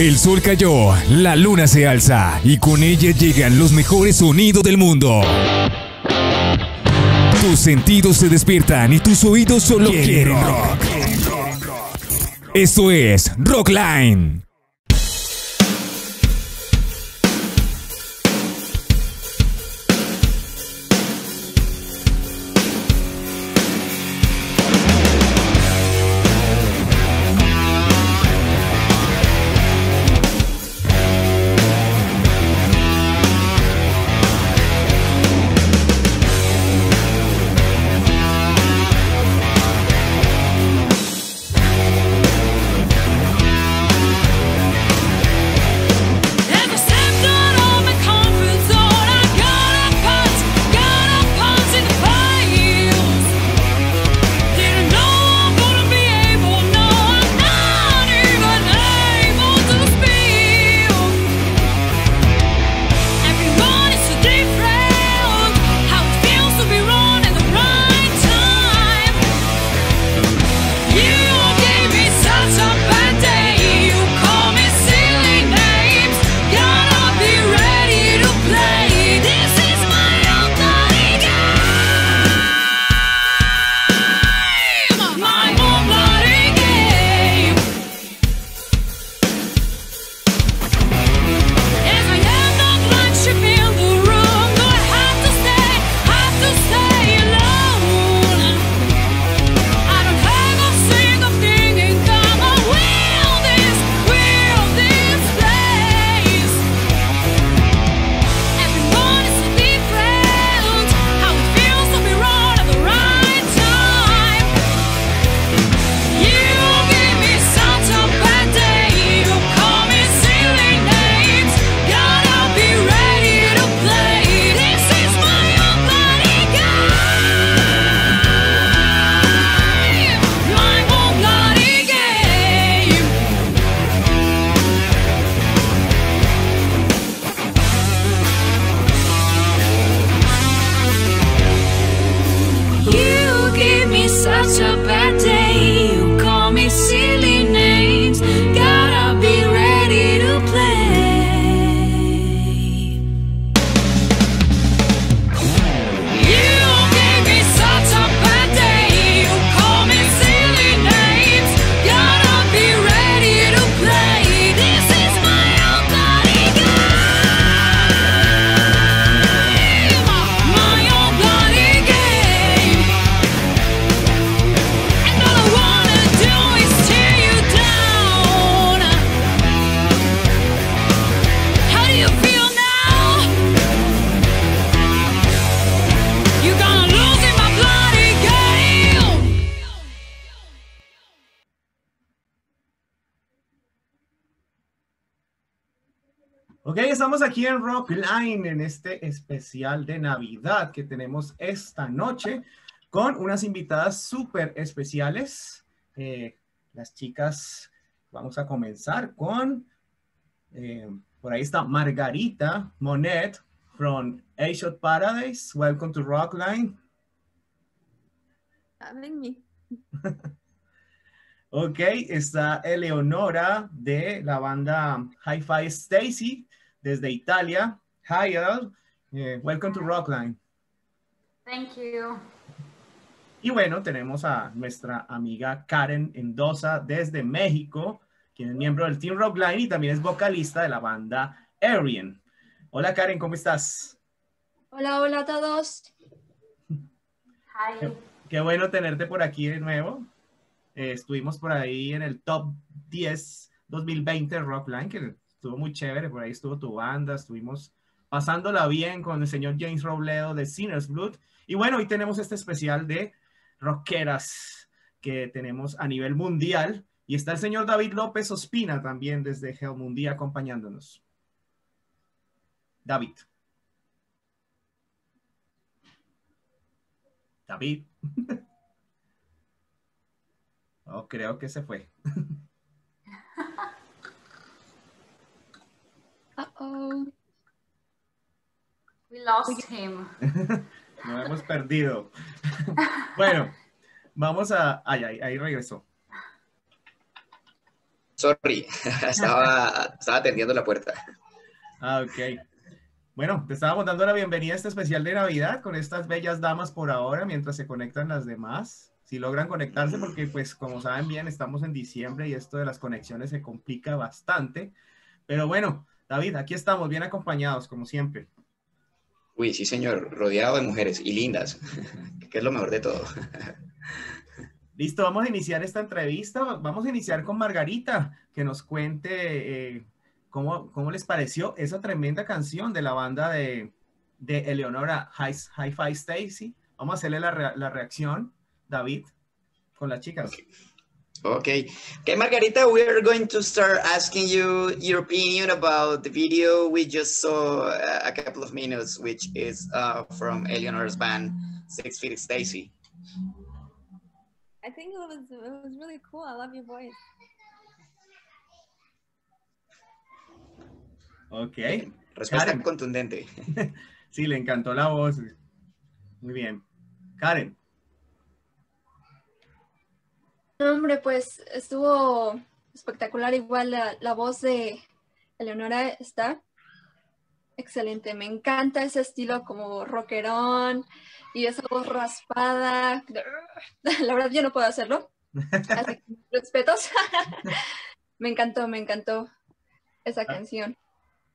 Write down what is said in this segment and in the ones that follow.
El sol cayó, la luna se alza y con ella llegan los mejores sonidos del mundo. Tus sentidos se despiertan y tus oídos solo quieren, rock. Esto es Rockline. Aquí en Rockline en este especial de Navidad que tenemos esta noche con unas invitadas súper especiales. Eh, las chicas, vamos a comenzar con, eh, por ahí está Margarita Monet from A Paradise. Welcome to Rockline. ok, está Eleonora de la banda Hi-Fi Stacy desde Italia. Hi, Adel. Eh, welcome to Rockline. Thank you. Y bueno, tenemos a nuestra amiga Karen Endosa desde México, quien es miembro del Team Rockline y también es vocalista de la banda Arian. Hola Karen, ¿cómo estás? Hola, hola a todos. Hi. Qué, bueno tenerte por aquí de nuevo. Eh, estuvimos por ahí en el top 10 2020 Rockline, que estuvo muy chévere, por ahí estuvo tu banda, estuvimos pasándola bien con el señor James Robledo de Sinners Blood. Y bueno, hoy tenemos este especial de rockeras que tenemos a nivel mundial. Y está el señor David López Ospina también desde Hell Mundi acompañándonos. David. David. oh, creo que se fue. oh. We lost him. Nos hemos perdido. bueno, vamos a. Ay, ahí, ahí regresó. Sorry, estaba, estaba atendiendo la puerta. Ah, ok. Bueno, te estábamos dando la bienvenida a este especial de Navidad con estas bellas damas por ahora, mientras se conectan las demás. Si logran conectarse, porque pues como saben bien, estamos en diciembre y esto de las conexiones se complica bastante. Pero bueno, David, aquí estamos bien acompañados, como siempre. Uy, sí, señor, rodeado de mujeres y lindas, que es lo mejor de todo. Listo, vamos a iniciar esta entrevista. Vamos a iniciar con Margarita, que nos cuente eh, cómo, cómo, les pareció esa tremenda canción de la banda de, de Eleonora Hi-Fi Stacy. Vamos a hacerle la, re la, reacción, David, con las chicas. Okay. Okay. Okay, Margarita, we are going to start asking you your opinion about the video we just saw uh, a couple of minutes, which is uh, from Eleanor's band, Six Feet Stacy. I think it was it was really cool. I love your voice. Ok. Respuesta Karen. contundente. sí, le encantó la voz. Muy bien. Karen. Hombre, pues estuvo espectacular igual la, la voz de Eleonora está excelente. Me encanta ese estilo como rockerón y esa voz raspada. La verdad yo no puedo hacerlo. Así que respetos. me encantó, me encantó esa canción.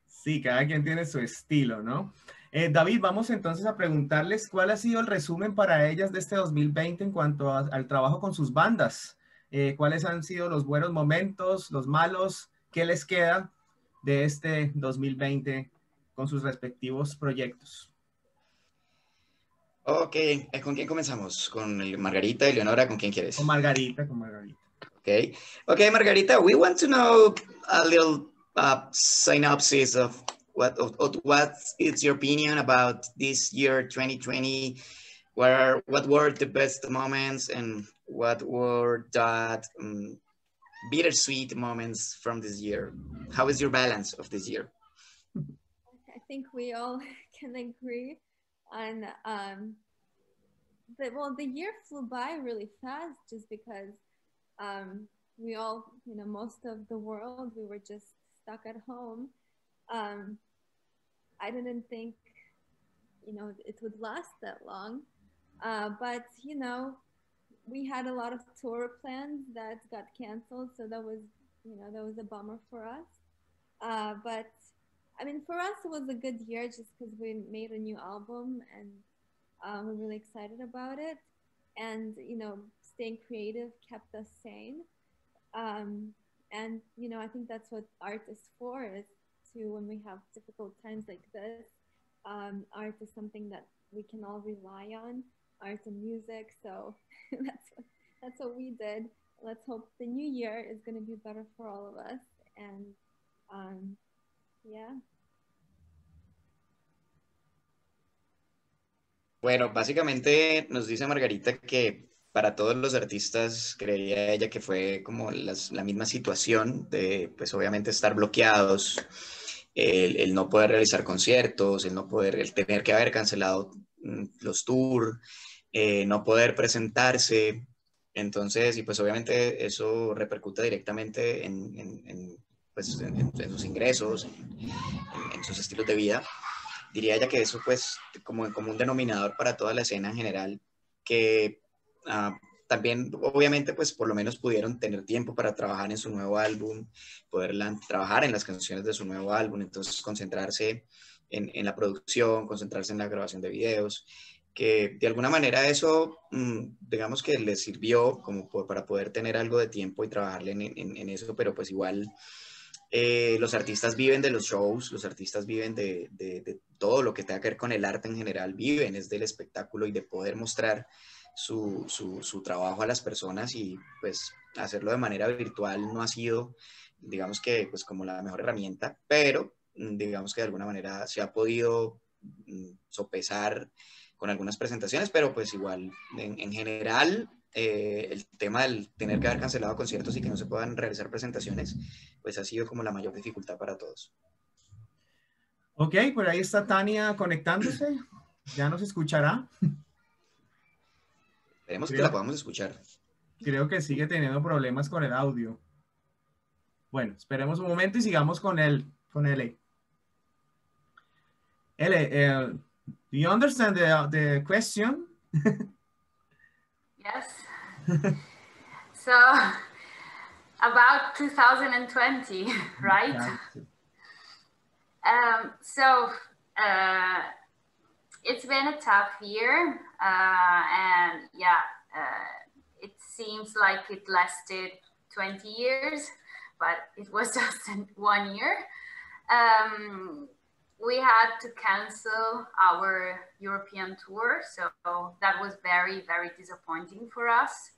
Sí, cada quien tiene su estilo, ¿no? Eh, David, vamos entonces a preguntarles cuál ha sido el resumen para ellas de este 2020 en cuanto a, al trabajo con sus bandas. Eh, ¿Cuáles han sido los buenos momentos, los malos? ¿Qué les queda de este 2020 con sus respectivos proyectos? Ok, ¿con quién comenzamos? ¿Con Margarita y Leonora? ¿Con quién quieres? Con Margarita, con Margarita. Ok, okay Margarita, we want to know a little uh, synopsis of what what is your opinion about this year 2020 where what were the best moments and what were that um, bittersweet moments from this year? How is your balance of this year? I think we all can agree on um the, well the year flew by really fast just because um we all you know most of the world we were just stuck at home. Um, I didn't think, you know, it would last that long. Uh, but, you know, we had a lot of tour plans that got canceled. So that was, you know, that was a bummer for us. Uh, but I mean, for us, it was a good year just because we made a new album and um, we're really excited about it. And, you know, staying creative kept us sane. Um, and you know i think that's what art is for is to when we have difficult times like this. Um, art is something that we can all rely on. Art and music so that's that's what we did. Let's hope the new year is going to be better for all of us and um, yeah. Bueno, básicamente nos dice Margarita que para todos los artistas creía ella que fue como las, la misma situación de, pues obviamente estar bloqueados, el, no poder realizar conciertos, el no poder, el tener que haber cancelado mm, los tours, eh, no poder presentarse. Entonces, y pues obviamente eso repercute directamente en, pues, en sus ingresos, en, sus estilos de vida. Diría ella que eso pues como, como un denominador para toda la escena en general, que Uh, también, obviamente, pues por lo menos pudieron tener tiempo para trabajar en su nuevo álbum, poder trabajar en las canciones de su nuevo álbum, entonces concentrarse en, la producción, concentrarse en la grabación de videos, que de alguna manera eso, mmm, digamos que les sirvió como para poder tener algo de tiempo y trabajarle en, eso, pero pues igual eh, los artistas viven de los shows, los artistas viven de, de todo lo que tenga que ver con el arte en general, viven es del espectáculo y de poder mostrar su, su, su, trabajo a las personas y pues hacerlo de manera virtual no ha sido, digamos que pues como la mejor herramienta, pero mm, digamos que de alguna manera se ha podido mm, sopesar con algunas presentaciones, pero pues igual en, en general eh, el tema del tener que haber cancelado conciertos y que no se puedan realizar presentaciones, pues ha sido como la mayor dificultad para todos. Ok, por ahí está Tania conectándose. ¿Ya nos escuchará? Esperemos creo, que la podamos escuchar. Creo que sigue teniendo problemas con el audio. Bueno, esperemos un momento y sigamos con él, con L. L, uh, do you understand the, the question? Yes. so about 2020, right? Um, so uh, it's been a tough year, and yeah, uh, it seems like it lasted 20 years, but it was just one year. Um, we had to cancel our European tour, so that was very, very disappointing for us.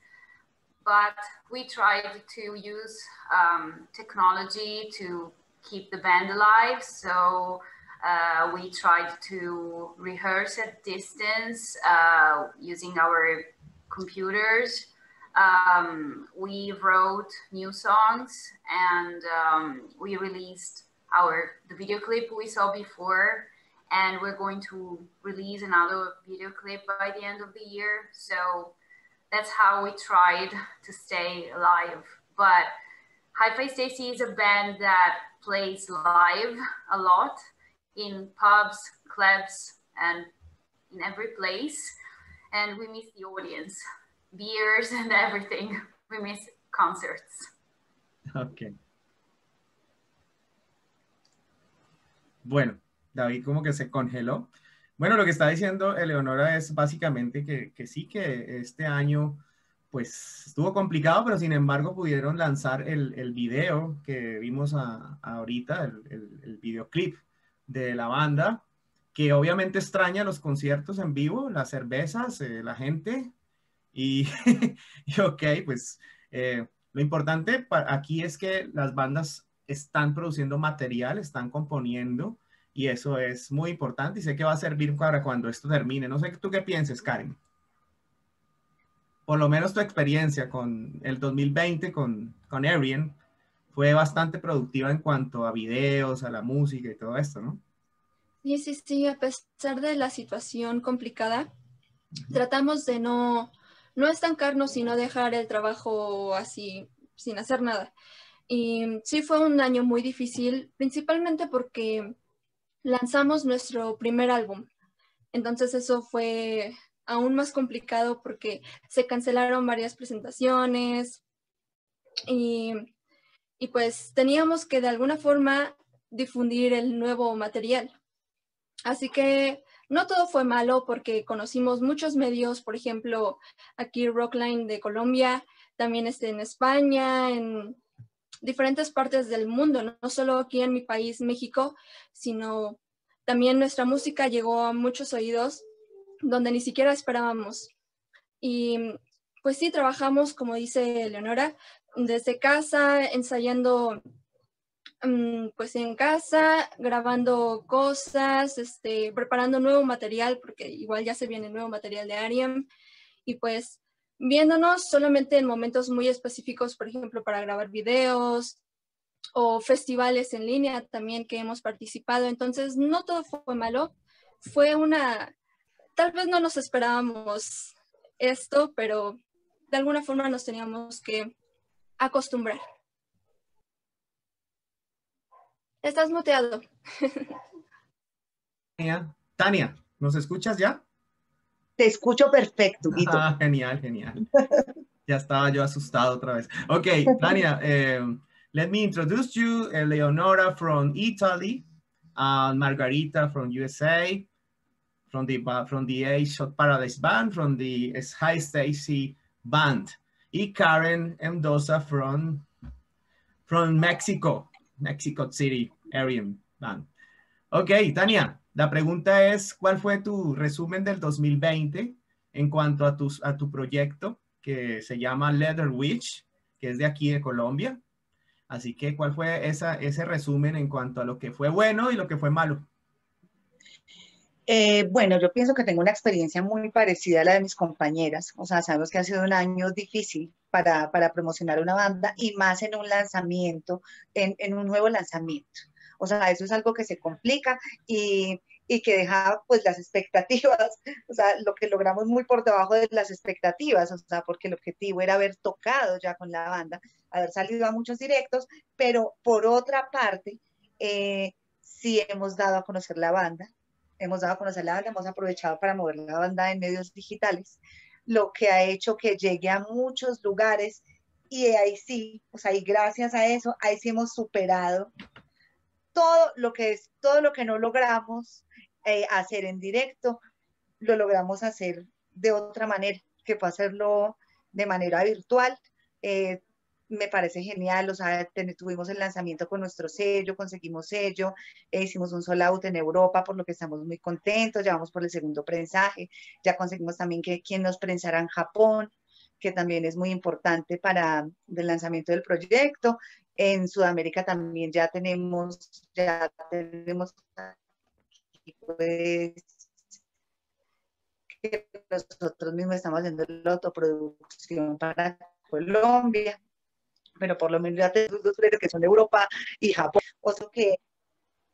But we tried to use um, technology to keep the band alive. So uh, we tried to rehearse at distance uh, using our computers. Um, we wrote new songs and um, we released our the video clip we saw before. And we're going to release another video clip by the end of the year. So that's how we tried to stay alive. But hi-fi stacy is a band that plays live a lot in pubs clubs and in every place. And we miss the audience. Beers and everything. We miss concerts. Okay Bueno, David como que se congeló. Bueno, lo que está diciendo Eleonora es básicamente que, que sí, que este año pues estuvo complicado, pero sin embargo pudieron lanzar el, el video que vimos a, ahorita, el, el, el, videoclip de la banda, que obviamente extraña los conciertos en vivo, las cervezas, eh, la gente, y, y ok, pues eh, lo importante aquí es que las bandas están produciendo material, están componiendo y eso es muy importante y sé que va a servir para cuando esto termine. No sé tú qué pienses, Karen. Por lo menos tu experiencia con el 2020 con, con Arian fue bastante productiva en cuanto a videos, a la música y todo esto, ¿no? Sí, sí, sí, a pesar de la situación complicada, tratamos de no, no estancarnos y no dejar el trabajo así sin hacer nada. Y sí fue un año muy difícil, principalmente porque lanzamos nuestro primer álbum. Entonces eso fue aún más complicado porque se cancelaron varias presentaciones y, y pues teníamos que de alguna forma difundir el nuevo material. Así que no todo fue malo porque conocimos muchos medios, por ejemplo, aquí Rockline de Colombia, también este en España, en diferentes partes del mundo, no, solo aquí en mi país, México, sino también nuestra música llegó a muchos oídos donde ni siquiera esperábamos. Y pues sí, trabajamos, como dice Leonora, desde casa, ensayando mm, pues en casa, grabando cosas, este, preparando nuevo material, porque igual ya se viene nuevo material de Ariam. Y pues viéndonos solamente en momentos muy específicos, por ejemplo, para grabar videos o festivales en línea también que hemos participado. Entonces, no todo fue malo. Fue una, tal vez no nos esperábamos esto, pero de alguna forma nos teníamos que acostumbrar. Estás muteado. Tania, ¿nos escuchas ya? Te escucho perfecto, Guito. Ah, genial, genial. ya estaba yo asustado otra vez. Ok, Tania, um, let me introduce you, uh, Leonora from Italy, uh, Margarita from USA, from the from the Age of Paradise Band, from the High Stacy Band, y Karen Mendoza from from Mexico, Mexico City area band. Ok, Tania, la pregunta es, ¿cuál fue tu resumen del 2020 en cuanto a, tus, a tu proyecto que se llama Leather Witch, que es de aquí de Colombia? Así que, ¿cuál fue esa, ese resumen en cuanto a lo que fue bueno y lo que fue malo? Eh, bueno, yo pienso que tengo una experiencia muy parecida a la de mis compañeras. O sea, sabemos que ha sido un año difícil para, para promocionar una banda y más en un lanzamiento, en, en un nuevo lanzamiento. O sea, eso es algo que se complica y, y que deja pues las expectativas, o sea, lo que logramos muy por debajo de las expectativas, o sea, porque el objetivo era haber tocado ya con la banda, haber salido a muchos directos, pero por otra parte, eh, sí hemos dado a conocer la banda, hemos dado a conocer la banda, hemos aprovechado para mover la banda en medios digitales, lo que ha hecho que llegue a muchos lugares y ahí sí, sea, y gracias a eso, ahí sí hemos superado todo lo que es, todo lo que no logramos eh, hacer en directo, lo logramos hacer de otra manera, que fue hacerlo de manera virtual. Eh, me parece genial, o sea, tuvimos el lanzamiento con nuestro sello, conseguimos sello, e hicimos un sold out en Europa, por lo que estamos muy contentos, ya vamos por el segundo prensaje, ya conseguimos también que quien nos prensara en Japón, que también es muy importante para el lanzamiento del proyecto. En Sudamérica también ya tenemos, ya tenemos pues que nosotros mismos estamos haciendo la autoproducción para Colombia, pero por lo menos ya tenemos dos que son Europa y Japón. O sea que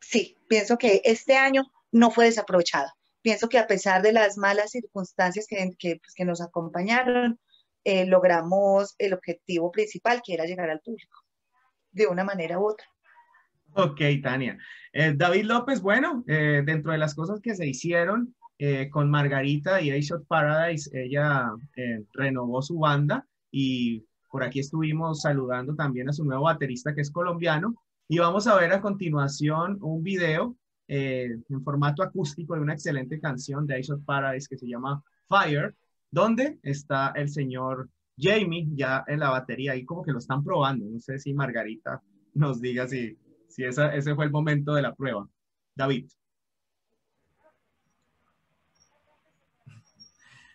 sí, pienso que este año no fue desaprovechado. Pienso que a pesar de las malas circunstancias que, que, pues, que nos acompañaron, eh, logramos el objetivo principal, que era llegar al público, de una manera u otra. Ok, Tania. Eh, David López, bueno, eh, dentro de las cosas que se hicieron eh, con Margarita y A-Shot Paradise, ella renovó su banda y por aquí estuvimos saludando también a su nuevo baterista que es colombiano y vamos a ver a continuación un video en formato acústico de una excelente canción de A-Shot Paradise que se llama Fire, donde está el señor Jamie ya en la batería, ahí como que lo están probando, no sé si Margarita nos diga si si esa, ese fue el momento de la prueba. David.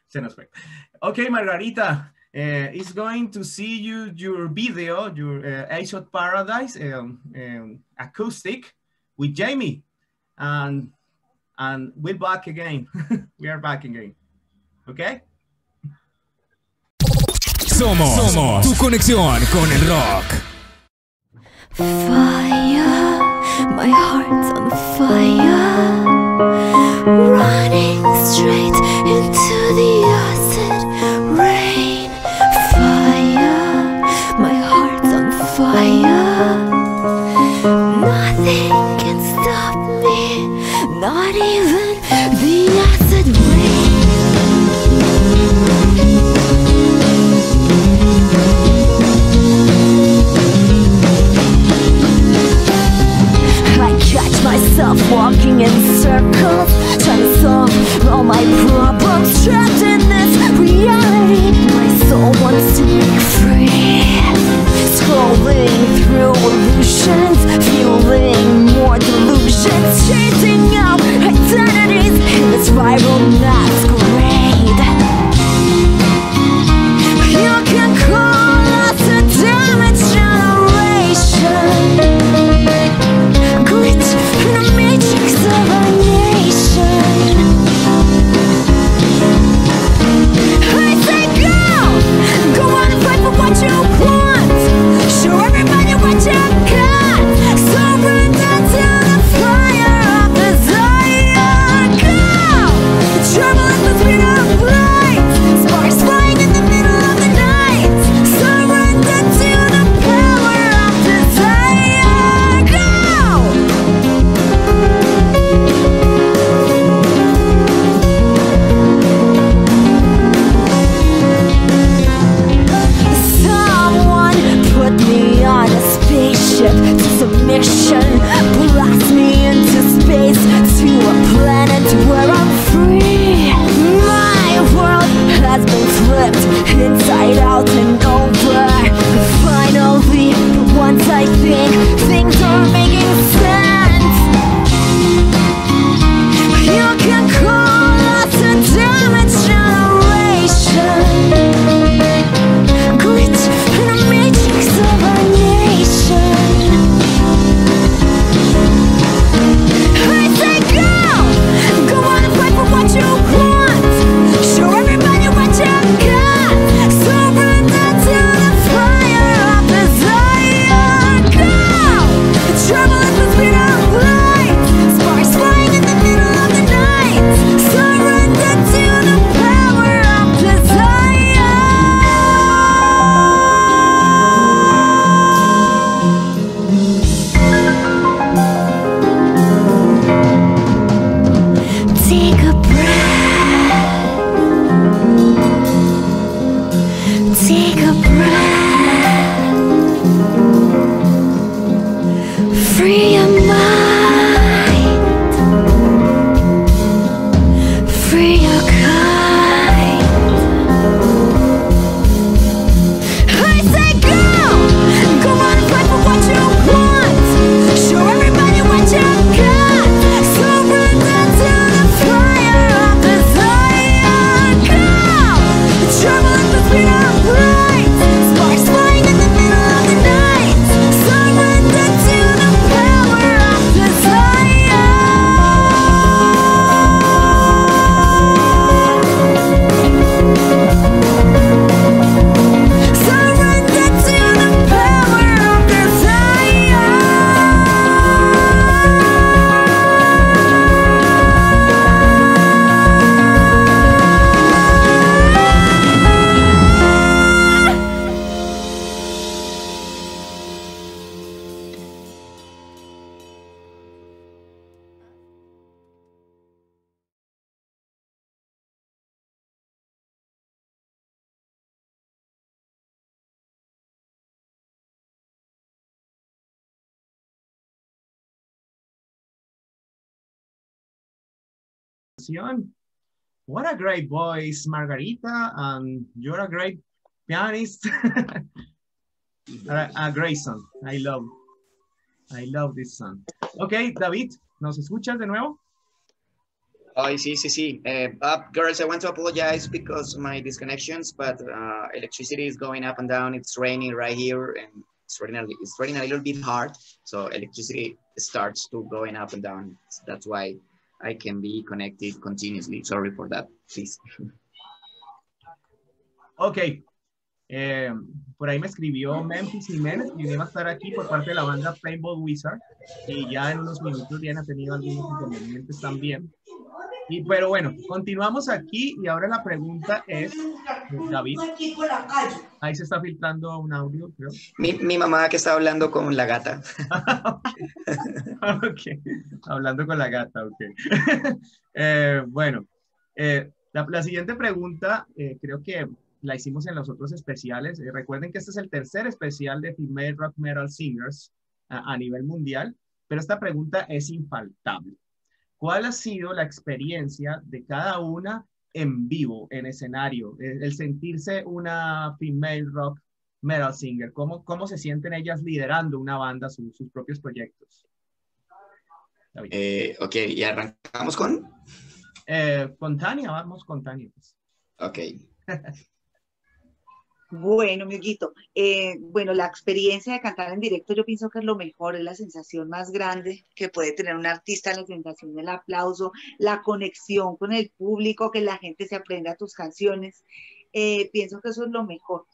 Se nos fue. Okay, Margarita, uh, is going to see you your video, your uh, Ace of Paradise um, um, acoustic with Jamie, and and we're back again. we are back again. Okay. Somos, Somos tu conexión con el rock. Fire, What a great voice, Margarita, and you're a great pianist. a, a great song. I love, I love this song. Okay, David, ¿nos escuchas de nuevo? Oh, sí, sí, sí. Eh, uh, girls, I want to apologize because my disconnections, but uh, electricity is going up and down. It's raining right here, and it's raining, it's raining a little bit hard. So electricity starts to going up and down. That's why I can be connected continuously. Sorry for that, please. Ok. Eh, por ahí me escribió Memphis Jiménez que iba a estar aquí por parte de la banda Paintball Wizard y ya en unos minutos ya han tenido algunos inconvenientes también. Y, pero bueno, continuamos aquí y ahora la pregunta es, David, ahí se está filtrando un audio, creo. Mi, mi mamá que está hablando con la gata. ok, hablando con la gata, ok. Eh, bueno, eh, la, la siguiente pregunta eh, creo que la hicimos en los otros especiales. Eh, recuerden que este es el tercer especial de Female Rock Metal Singers a, a nivel mundial, pero esta pregunta es infaltable. ¿Cuál ha sido la experiencia de cada una en vivo, en escenario? El, el sentirse una female rock metal singer, ¿cómo, cómo se sienten ellas liderando una banda, su- sus propios proyectos? Eh, ok, y arrancamos con. Eh, con Tania, vamos con Tania. pues. Ok. Bueno, mi Huguito, eh, bueno, la experiencia de cantar en directo yo pienso que es lo mejor, es la sensación más grande que puede tener un artista, la sensación del aplauso, la conexión con el público, que la gente se aprenda tus canciones. Eh, pienso que eso es lo mejor.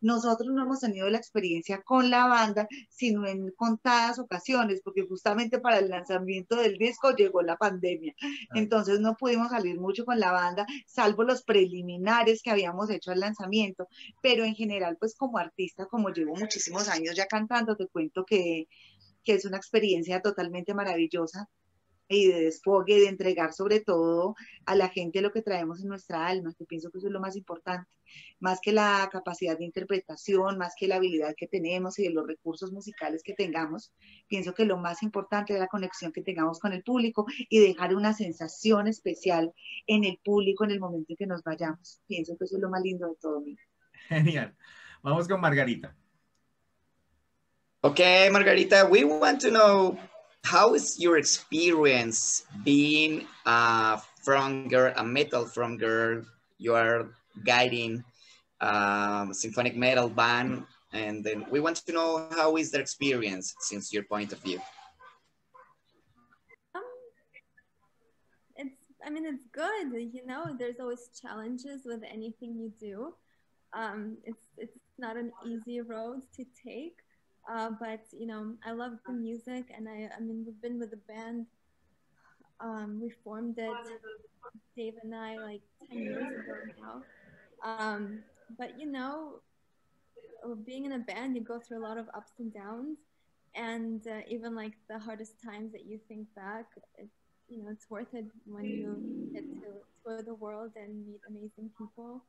Nosotros no hemos tenido la experiencia con la banda, sino en contadas ocasiones, porque justamente para el lanzamiento del disco llegó la pandemia. Entonces no pudimos salir mucho con la banda, salvo los preliminares que habíamos hecho al lanzamiento pero en general, pues como artista, como llevo muchísimos años ya cantando, te cuento que, que es una experiencia totalmente maravillosa y de desfogue, de entregar sobre todo a la gente lo que traemos en nuestra alma, que pienso que eso es lo más importante, más que la capacidad de interpretación, más que la habilidad que tenemos y de los recursos musicales que tengamos, pienso que lo más importante es la conexión que tengamos con el público y dejar una sensación especial en el público en el momento en que nos vayamos. Pienso que eso es lo más lindo de todo, mi Genial. Vamos con Margarita. Okay, Margarita, we want to know how is your experience being a front girl, a metal front girl? You are guiding um, symphonic metal band, and then we want to know how is the experience since your point of view. Um, it's, I mean, it's good. You know, there's always challenges with anything you do. Um, it's it's not an easy road to take, uh, but you know, I love the music, and I I mean, we've been with the band. Um, we formed it, Dave and I, like ten years ago now. Um, but you know, being in a band, you go through a lot of ups and downs, and uh, even like the hardest times that you think back, it, you know, it's worth it when you get to tour the world and meet amazing people.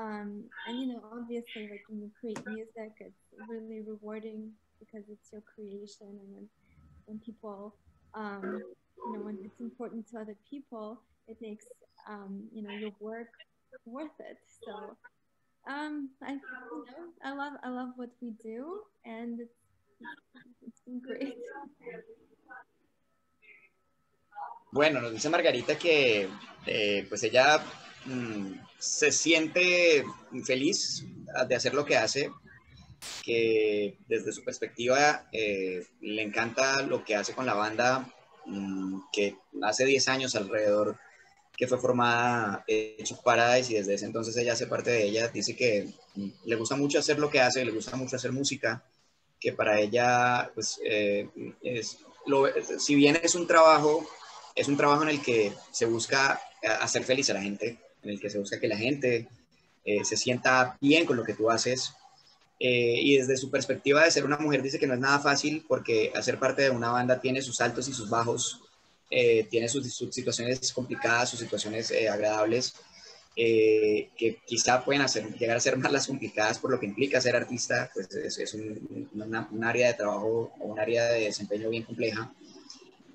Um, and you know, obviously, like when you create music, it's really rewarding because it's your creation, and then when people, um, you know, when it's important to other people, it makes um, you know your work worth it. So um, I, you know, I love I love what we do, and it's, it's been great. Bueno, nos dice Margarita que eh, pues ella mm, se siente feliz de hacer lo que hace, que desde su perspectiva eh, le encanta lo que hace con la banda, mm, que hace 10 años alrededor que fue formada eh, Chuck Paradise y desde ese entonces ella hace parte de ella, dice que mm, le gusta mucho hacer lo que hace, le gusta mucho hacer música, que para ella, pues, eh, es, lo- si bien es un trabajo, es un trabajo en el que se busca eh, hacer feliz a la gente, en el que se busca que la gente eh, se sienta bien con lo que tú haces. Eh, y desde su perspectiva de ser una mujer dice que no es nada fácil porque hacer parte de una banda tiene sus altos y sus bajos, eh, tiene sus, situaciones complicadas, sus situaciones agradables, que quizá pueden llegar a ser más las complicadas por lo que implica ser artista, pues es, un, un área de trabajo o un área de desempeño bien compleja,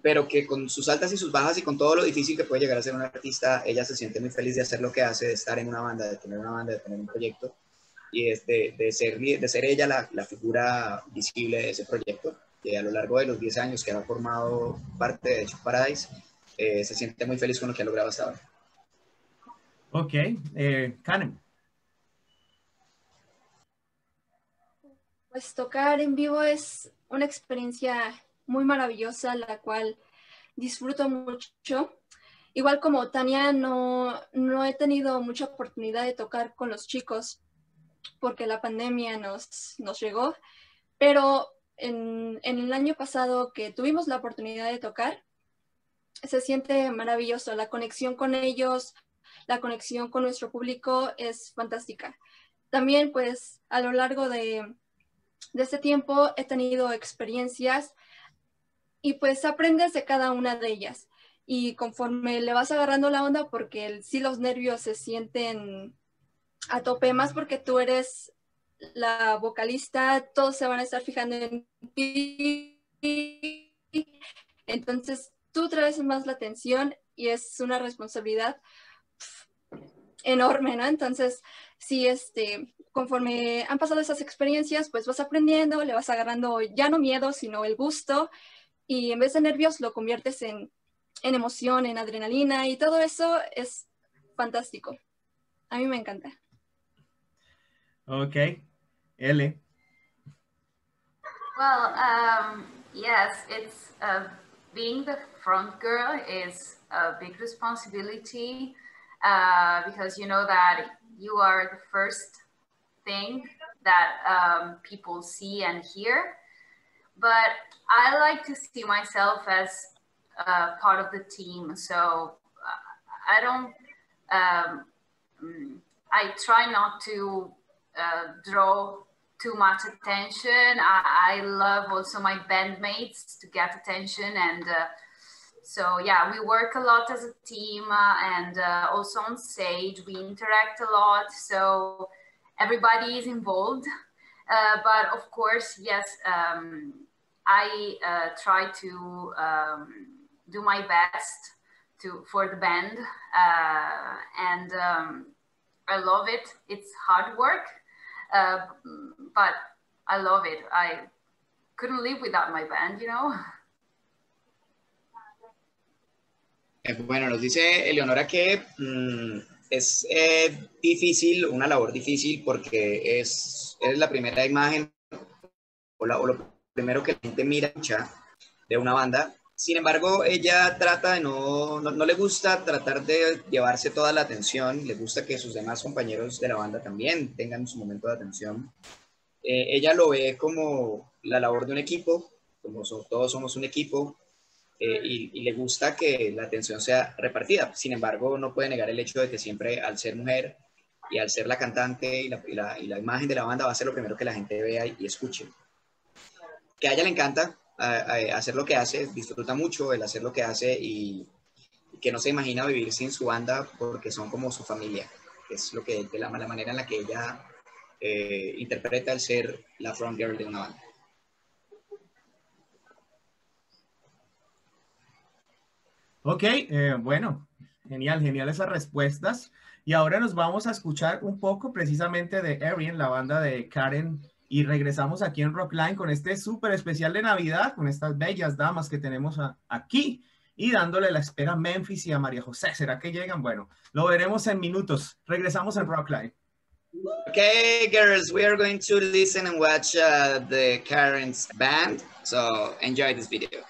pero que con sus altas y sus bajas y con todo lo difícil que puede llegar a ser un artista, ella se siente muy feliz de hacer lo que hace, de estar en una banda, de tener una banda, de tener un proyecto y es de, de ser, de ser ella la, la figura visible de ese proyecto, que a lo largo de los 10 años que ha formado parte de Chuck Paradise, eh, se siente muy feliz con lo que ha logrado hasta ahora. Ok, eh, Karen. Pues tocar en vivo es una experiencia muy maravillosa, la cual disfruto mucho. Igual como Tania, no, no he tenido mucha oportunidad de tocar con los chicos porque la pandemia nos, nos llegó, pero en, en el año pasado que tuvimos la oportunidad de tocar, se siente maravilloso. La conexión con ellos, la conexión con nuestro público es fantástica. También, pues, a lo largo de, de este tiempo he tenido experiencias y pues aprendes de cada una de ellas. Y conforme le vas agarrando la onda, porque el- sí los nervios se sienten a tope, más porque tú eres la vocalista, todos se van a estar fijando en ti. Entonces tú traes más la atención y es una responsabilidad enorme, ¿no? Entonces, sí, este, conforme han pasado esas experiencias, pues vas aprendiendo, le vas agarrando ya no miedo, sino el gusto, y en vez de nervios lo conviertes en, en emoción, en adrenalina, y todo eso es fantástico. A mí me encanta. Ok, L. Well, um, yes, it's uh, being the front girl is a big responsibility uh, because you know that you are the first thing that um, people see and hear. But I like to see myself as uh, part of the team, so uh, I don't. Um, I try not to uh, draw too much attention. I, I love also my bandmates to get attention, and uh, so yeah, we work a lot as a team, uh, and uh, also on stage we interact a lot. So everybody is involved, uh, but of course, yes, um, I uh, try to um, do my best to for the band, uh, and um, I love it. It's hard work uh, but I love it. I couldn't live without my band, you know. Eh, Bueno, nos dice Eleonora que mm, es eh, difícil, una labor difícil, porque es, es la primera imagen o, lo primero que la gente mira de una banda. Sin embargo, ella trata de no, no, no le gusta tratar de llevarse toda la atención, le gusta que sus demás compañeros de la banda también tengan su momento de atención. Eh, ella lo ve como la labor de un equipo, como so- todos somos un equipo, eh, y, y le gusta que la atención sea repartida. Sin embargo, no puede negar el hecho de que siempre al ser mujer y al ser la cantante y la, y, la, y la, imagen de la banda va a ser lo primero que la gente vea y, y escuche. Que a ella le encanta a, a hacer lo que hace, disfruta mucho el hacer lo que hace y, que no se imagina vivir sin su banda porque son como su familia. Es lo que de la, la manera en la que ella eh, interpreta el ser la front girl de una banda. Ok, eh, bueno, genial, genial esas respuestas. Y ahora nos vamos a escuchar un poco precisamente de Erin, la banda de Karen, y regresamos aquí en Rockline con este súper especial de Navidad, con estas bellas damas que tenemos aquí y dándole la espera a Memphis y a María José. ¿Será que llegan? Bueno, lo veremos en minutos. Regresamos en Rockline. Okay, girls, we are going to listen and watch uh, the Karen's band. So enjoy this video.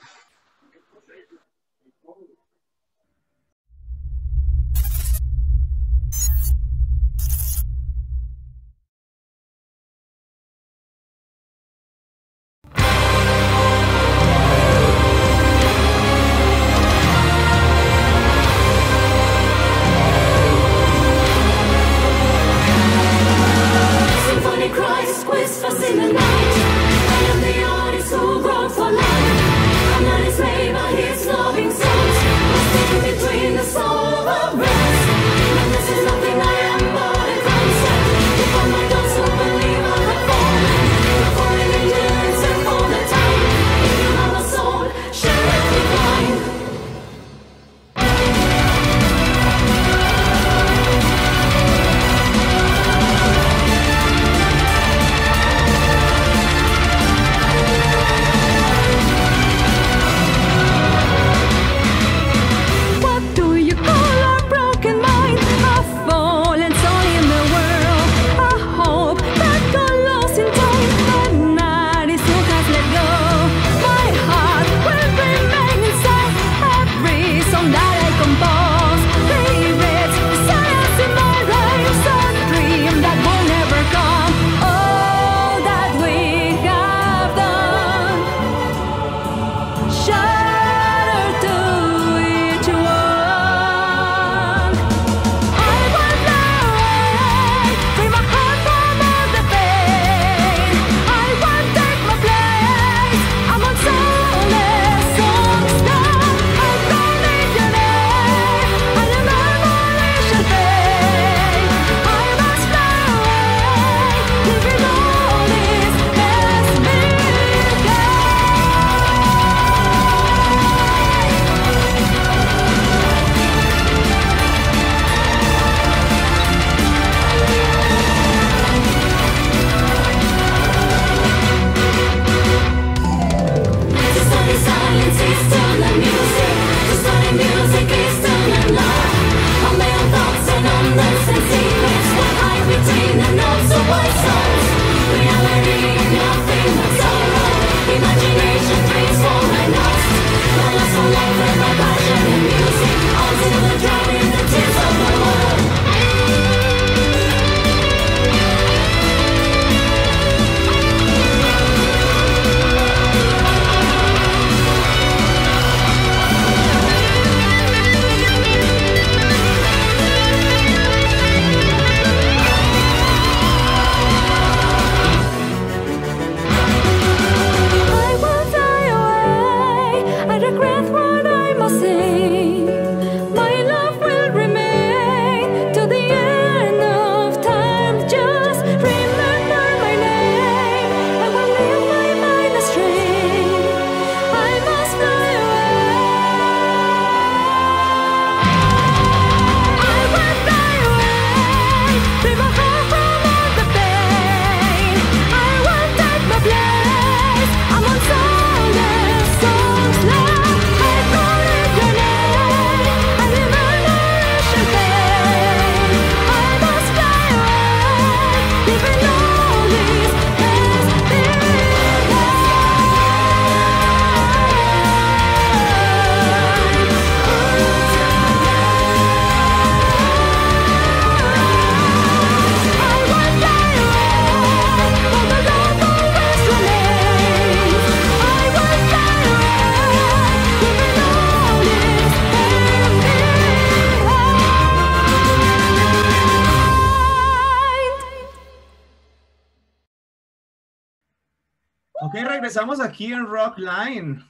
empezamos aquí en Rock Line,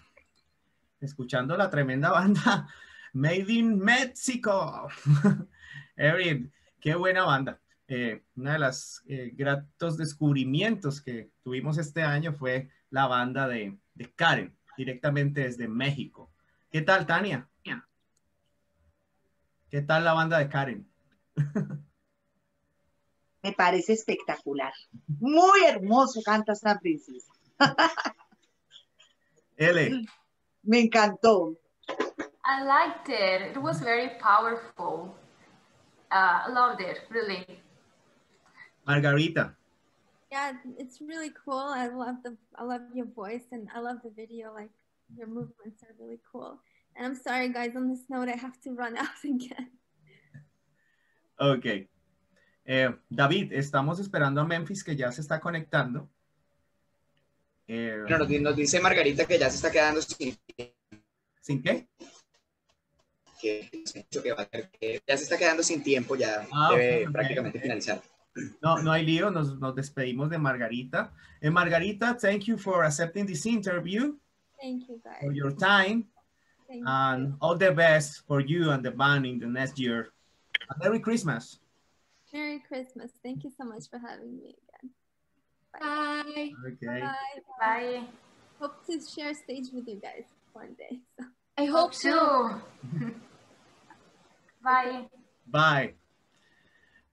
escuchando la tremenda banda Made in Mexico. Erin, qué buena banda. Eh, una de las eh, gratos descubrimientos que tuvimos este año fue la banda de, de Karen, directamente desde México. ¿Qué tal, Tania? ¿Qué tal la banda de Karen? Me parece espectacular. Muy hermoso canta esta princesa. L. Me encantó. I liked it. It was very powerful. Uh, I loved it, really. Margarita. Yeah, it's really cool. I love the I love your voice and I love the video. Like your movements are really cool. And I'm sorry guys, on this note I have to run out again. Ok. Eh, David, estamos esperando a Memphis que ya se está conectando. Eh, Bueno, nos, nos dice Margarita que ya se está quedando sin ¿Sin qué? que, que va a tener que- ya se está quedando sin tiempo, ya Ah, debe ok, ok, prácticamente ok. finalizar. No, no hay lío, nos, nos despedimos de Margarita. Eh, Margarita, thank you for accepting this interview, Thank you guys. for your time, Thank you. and all the best for you and the band in the next year. And Merry Christmas. Merry Christmas. Thank you so much for having me Bye. Okay. Bye. Bye. Hope to share stage with you guys one day. So. I hope so. Too. Bye. Bye.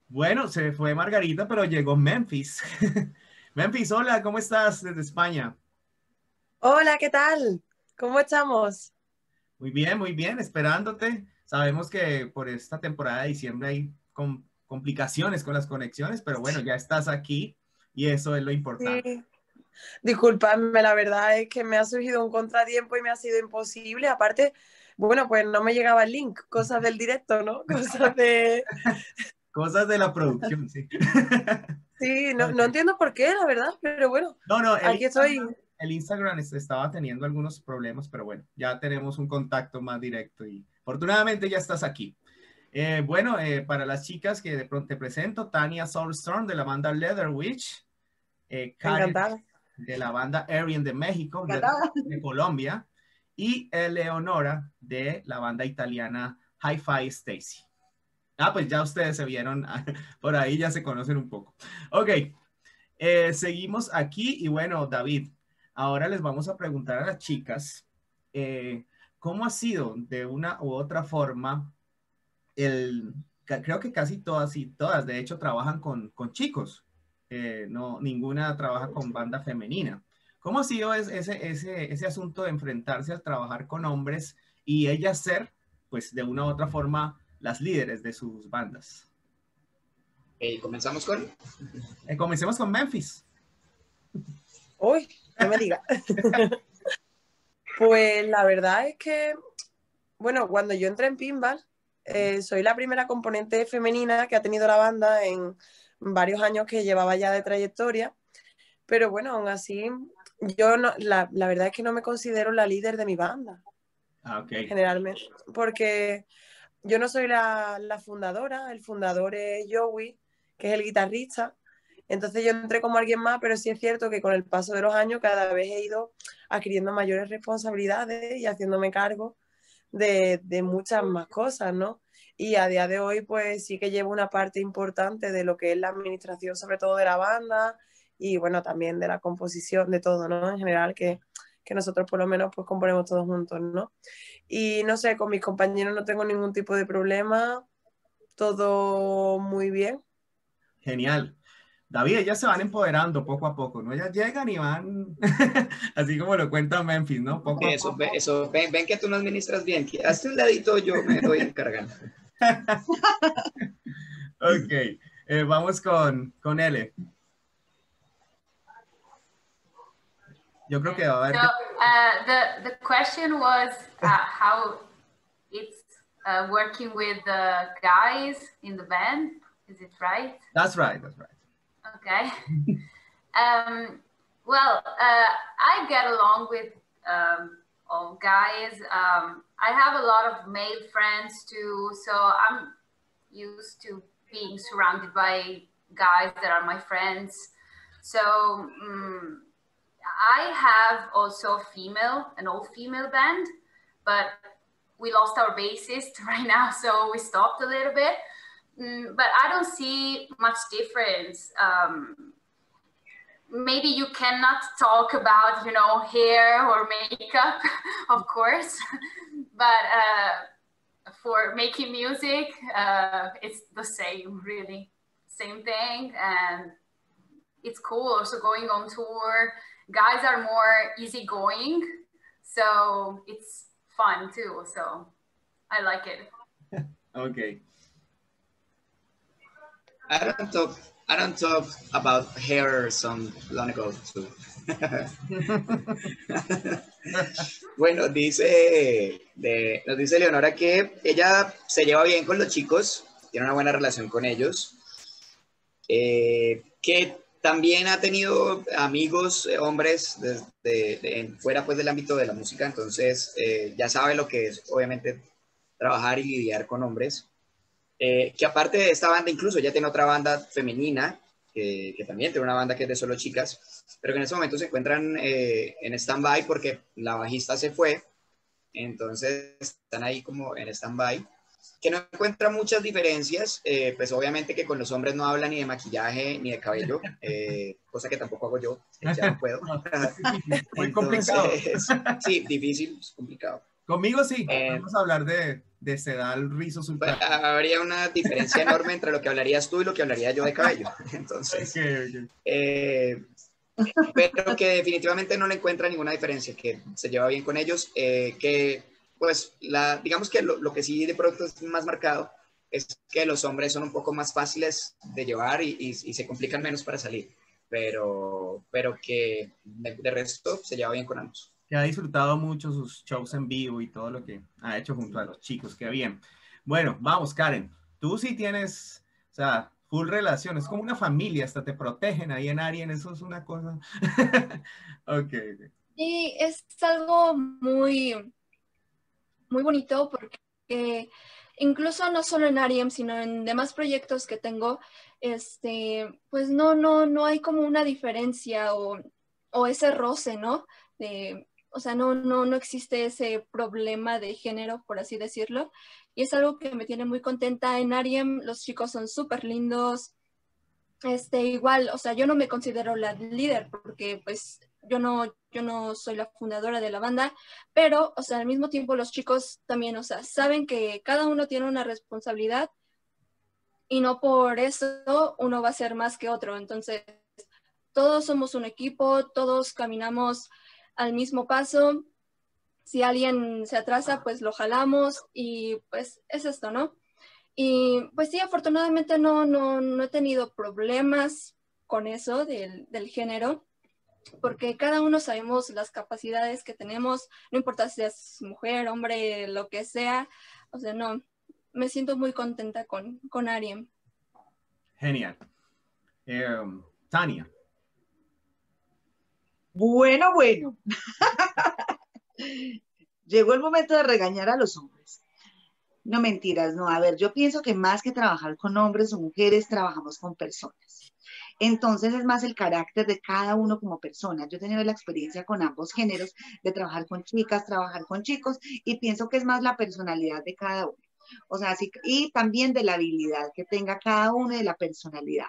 Bueno, se fue Margarita, pero llegó Memphis. Memphis, hola, ¿cómo estás desde España? Hola, ¿qué tal? ¿Cómo estamos? Muy bien, muy bien, esperándote. Sabemos que por esta temporada de diciembre hay com- complicaciones con las conexiones, pero bueno, ya estás aquí y eso es lo importante. Sí. Disculpadme, la verdad es que me ha surgido un contratiempo y me ha sido imposible. Aparte, bueno, pues no me llegaba el link, cosas del directo, ¿no? Cosas de... Cosas de la producción, sí. Sí, no, no entiendo por qué, la verdad, pero bueno, No, no, el aquí estoy. Instagram, el Instagram es- estaba teniendo algunos problemas, pero bueno, ya tenemos un contacto más directo y afortunadamente ya estás aquí. Eh, bueno, eh, para las chicas que de pronto te presento, Tania Soulstorm de la banda Leather Witch, eh, Karen de la banda Arian de México, de, Colombia, y Eleonora de la banda italiana Hi-Fi Stacy. Ah, pues ya ustedes se vieron por ahí, ya se conocen un poco. Ok, eh, seguimos aquí y bueno, David, ahora les vamos a preguntar a las chicas eh, cómo ha sido de una u otra forma el, creo que casi todas y todas, de hecho, trabajan con, con chicos, eh, no, ninguna trabaja con banda femenina. ¿Cómo ha sido es- ese, ese, ese asunto de enfrentarse a trabajar con hombres y ellas ser, pues, de una u otra forma, las líderes de sus bandas? Eh, comenzamos con. Eh, comencemos con Memphis. Uy, no me digas. Pues la verdad es que, bueno, cuando yo entré en Pinball, eh, soy la primera componente femenina que ha tenido la banda en varios años que llevaba ya de trayectoria, pero bueno, aún así, yo no, la, la verdad es que no me considero la líder de mi banda, Ah, generalmente, porque yo no soy la, la fundadora, el fundador es Joey, que es el guitarrista, entonces yo entré como alguien más, pero sí es cierto que con el paso de los años cada vez he ido adquiriendo mayores responsabilidades y haciéndome cargo de, de muchas más cosas, ¿no? Y a día de hoy, pues sí que llevo una parte importante de lo que es la administración, sobre todo de la banda y bueno, también de la composición, de todo, ¿no? En general, que, que nosotros por lo menos pues componemos todos juntos, ¿no? Y no sé, con mis compañeros no tengo ningún tipo de problema, todo muy bien. Genial. David, ellas se van empoderando poco a poco, ¿no? Ellas llegan y van, así como lo cuenta Memphis, ¿no? Poco a Eso, poco. ve- eso, ven, ven que tú no administras bien. que Hazte un ladito, yo me doy encargando. Ok, eh, vamos con, con L. Yo creo que va a haber... So uh, the the question was uh, how it's uh, working with the guys in the band. Is it right? That's right, that's right. Okay. um, well, uh, I get along with um, all guys. Um, I have a lot of male friends too, so I'm used to being surrounded by guys that are my friends. So mm I have also a female, an all female band, but we lost our bassist right now, so we stopped a little bit. Mm, but I don't see much difference. Um, maybe you cannot talk about, you know, hair or makeup, of course, but uh, for making music, uh, it's the same, really, same thing, and it's cool. Also going on tour, guys are more easygoing, so it's fun too. So I like it. Ok. I don't talk, I don't talk about hair some long ago too. bueno, dice, de- nos dice Leonora que ella se lleva bien con los chicos, tiene una buena relación con ellos, eh, que también ha tenido amigos, eh, hombres, desde, fuera pues del ámbito de la música, entonces eh, ya sabe lo que es, obviamente, trabajar y lidiar con hombres. Eh, que aparte de esta banda, incluso ya tiene otra banda femenina, que, que también tiene una banda que es de solo chicas, pero que en este momento se encuentran eh, en stand-by porque la bajista se fue, entonces están ahí como en stand-by, que no encuentra muchas diferencias, eh, pues obviamente que con los hombres no habla ni de maquillaje ni de cabello, eh, cosa que tampoco hago yo, ya no puedo. Muy complicado. Entonces, sí, difícil, es complicado. Conmigo sí. Eh, Vamos a hablar de, de sedal, rizos, Pues, ultra. habría una diferencia enorme entre lo que hablarías tú y lo que hablaría yo de cabello. Entonces, eh, pero que definitivamente no le encuentra ninguna diferencia, que se lleva bien con ellos, eh, que pues la, digamos que lo, lo que sí de pronto es más marcado es que los hombres son un poco más fáciles de llevar y, y- y se complican menos para salir, pero, pero que de, de resto se lleva bien con ambos. Que ha disfrutado mucho sus shows en vivo y todo lo que ha hecho junto a los chicos. Qué bien. Bueno, vamos, Karen. Tú sí tienes, o sea, full relación. Es como una familia, hasta te protegen ahí en Arien. Eso es una cosa. ok. Y es algo muy, muy bonito porque incluso no solo en Ariem, sino en demás proyectos que tengo, este, pues no, no, no hay como una diferencia o, o ese roce, ¿no? O sea, no, no, no existe ese problema de género, por así decirlo. Y es algo que me tiene muy contenta en Ariem. Los chicos son súper lindos. Este, igual, o sea, yo no me considero la líder porque pues yo no, yo no soy la fundadora de la banda, pero, o sea, al mismo tiempo los chicos también, o sea, saben que cada uno tiene una responsabilidad y no por eso uno va a ser más que otro. Entonces, todos somos un equipo, todos caminamos al mismo paso. Si alguien se atrasa, pues lo jalamos y pues es esto, ¿no? Y pues sí, afortunadamente no, no, no he tenido problemas con eso del, del género, porque cada uno sabemos las capacidades que tenemos, no importa si es mujer, hombre, lo que sea, o sea, no, me siento muy contenta con, con. Genial. Eh, Tania. Bueno, bueno. Llegó el momento de regañar a los hombres. No mentiras, no. A ver, yo pienso que más que trabajar con hombres o mujeres, trabajamos con personas. Entonces es más el carácter de cada uno como persona. Yo he tenido la experiencia con ambos géneros de trabajar con chicas, trabajar con chicos y pienso que es más la personalidad de cada uno. O sea, sí, y también de la habilidad que tenga cada uno y de la personalidad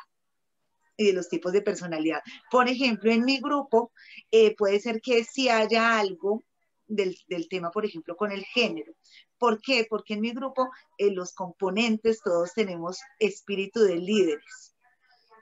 y de los tipos de personalidad. Por ejemplo, en mi grupo eh, puede ser que sí haya algo del, del, tema, por ejemplo, con el género. ¿Por qué? Porque en mi grupo eh, los componentes todos tenemos espíritu de líderes.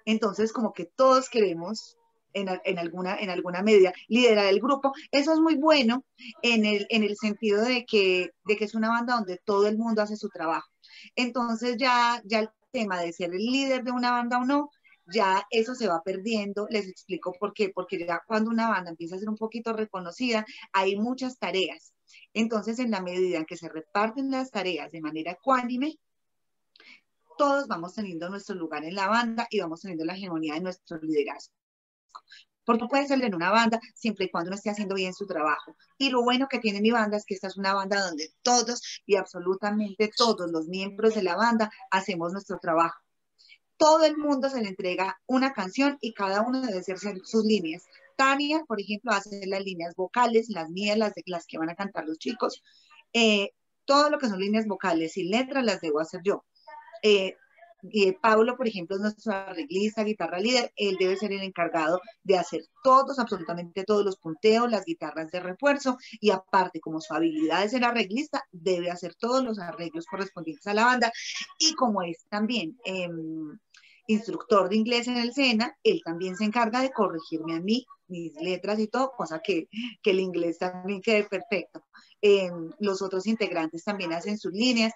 Entonces, como que todos queremos en, en, alguna, en alguna medida liderar el grupo. Eso es muy bueno en el, en el sentido de que, de que es una banda donde todo el mundo hace su trabajo. Entonces ya, ya el tema de ser el líder de una banda o no, ya eso se va perdiendo. Les explico por qué. Porque ya cuando una banda empieza a ser un poquito reconocida, hay muchas tareas. Entonces, en la medida en que se reparten las tareas de manera ecuánime, todos vamos teniendo nuestro lugar en la banda y vamos teniendo la hegemonía de nuestro liderazgo. Porque puede ser en una banda siempre y cuando uno esté haciendo bien su trabajo. Y lo bueno que tiene mi banda es que esta es una banda donde todos y absolutamente todos los miembros de la banda hacemos nuestro trabajo todo el mundo se le entrega una canción y cada uno debe hacer sus líneas. Tania, por ejemplo, hace las líneas vocales, las mías, las, de, las que van a cantar los chicos. Eh, todo lo que son líneas vocales y letras las debo hacer yo. Eh, Pablo, por ejemplo, es nuestro arreglista, guitarra líder, él debe ser el encargado de hacer todos, absolutamente todos los punteos, las guitarras de refuerzo y aparte, como su habilidad es ser arreglista, debe hacer todos los arreglos correspondientes a la banda y como es también em, instructor de inglés en el SENA, él también se encarga de corregirme a mí mis letras y todo, cosa que, que el inglés también quede perfecto. Em, los otros integrantes también hacen sus líneas.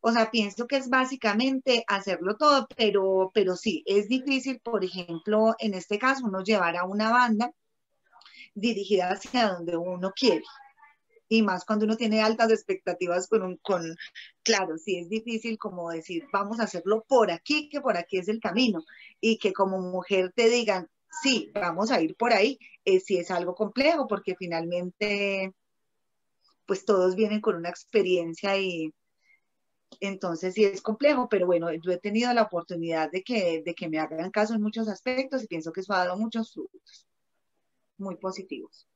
O sea, pienso que es básicamente hacerlo todo, pero, pero sí, es difícil, por ejemplo, en este caso, uno llevar a una banda dirigida hacia donde uno quiere. Y más cuando uno tiene altas expectativas con un, con, claro, sí es difícil como decir, vamos a hacerlo por aquí, que por aquí es el camino. Y que como mujer te digan, sí, vamos a ir por ahí, eh, sí es algo complejo, porque finalmente, pues todos vienen con una experiencia y, entonces sí es complejo, pero bueno, yo he tenido la oportunidad de que, de que me hagan caso en muchos aspectos y pienso que eso ha dado muchos frutos muy positivos.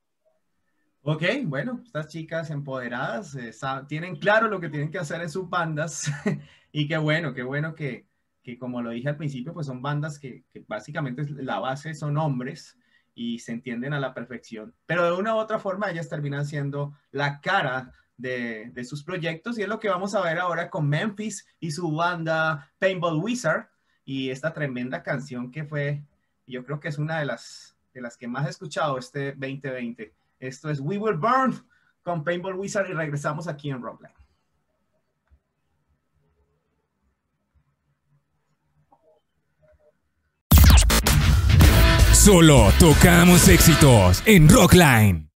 Ok, bueno, estas chicas empoderadas eh, tienen claro lo que tienen que hacer en sus bandas. Y qué bueno, qué bueno que, que como lo dije al principio, pues son bandas que, básicamente la base son hombres y se entienden a la perfección, pero de una u otra forma ellas terminan siendo la cara de, de sus proyectos. Y es lo que vamos a ver ahora con Memphis y su banda Paintball Wizard. Y esta tremenda canción que fue, yo creo que es una de las, de las que más he escuchado este 2020. Esto es We Will Burn con Paintball Wizard y regresamos aquí en Rockline. Solo tocamos éxitos en Rockline.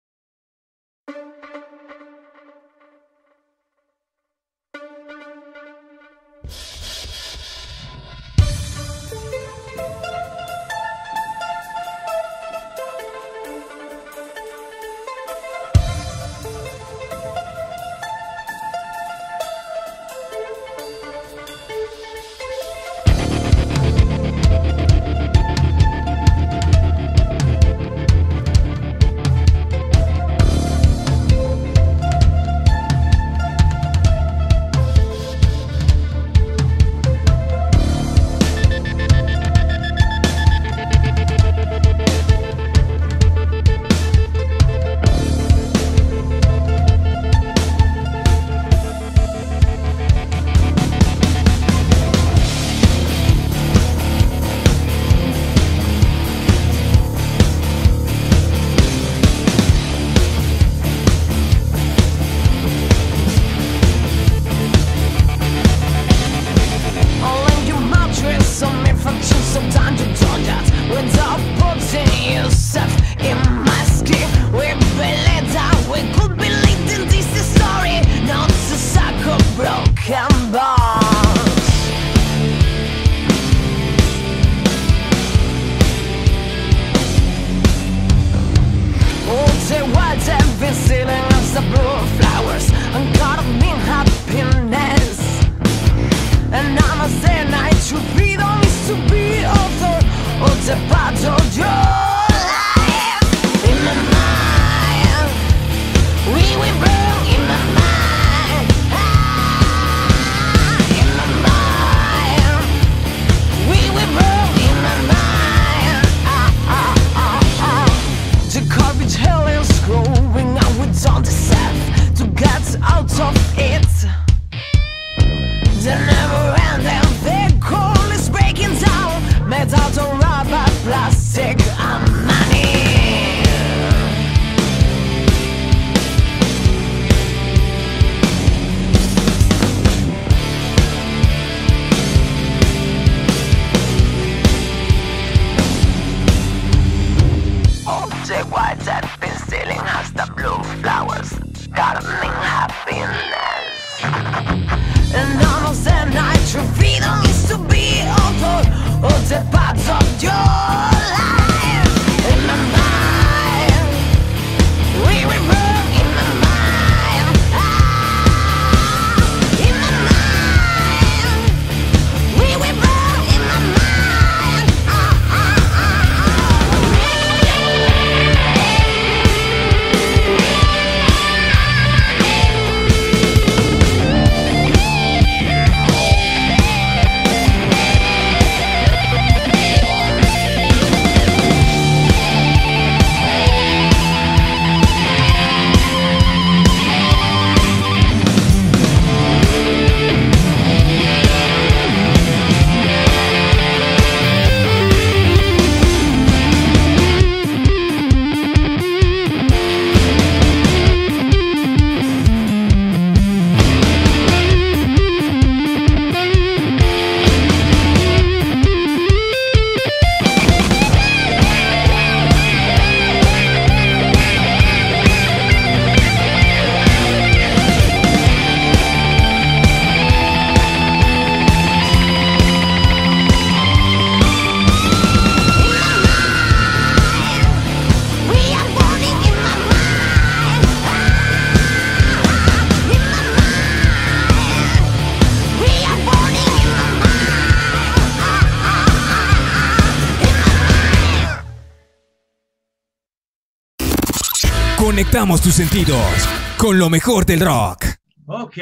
Conectamos tus sentidos con lo mejor del rock. Ok.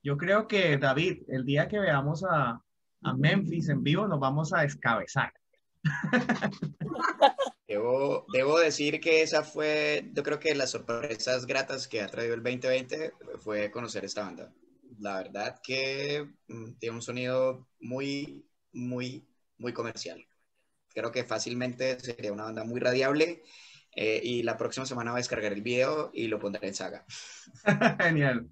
Yo creo que, David, el día que veamos a, a Memphis en vivo, nos vamos a descabezar. Debo, debo decir que esa fue, yo creo que las sorpresas gratas que ha traído el 2020 fue conocer esta banda. La verdad que mm, tiene un sonido muy, muy, muy comercial. Creo que fácilmente sería una banda muy radiable eh, y la próxima semana voy a descargar el video y lo pondré en saga. Genial.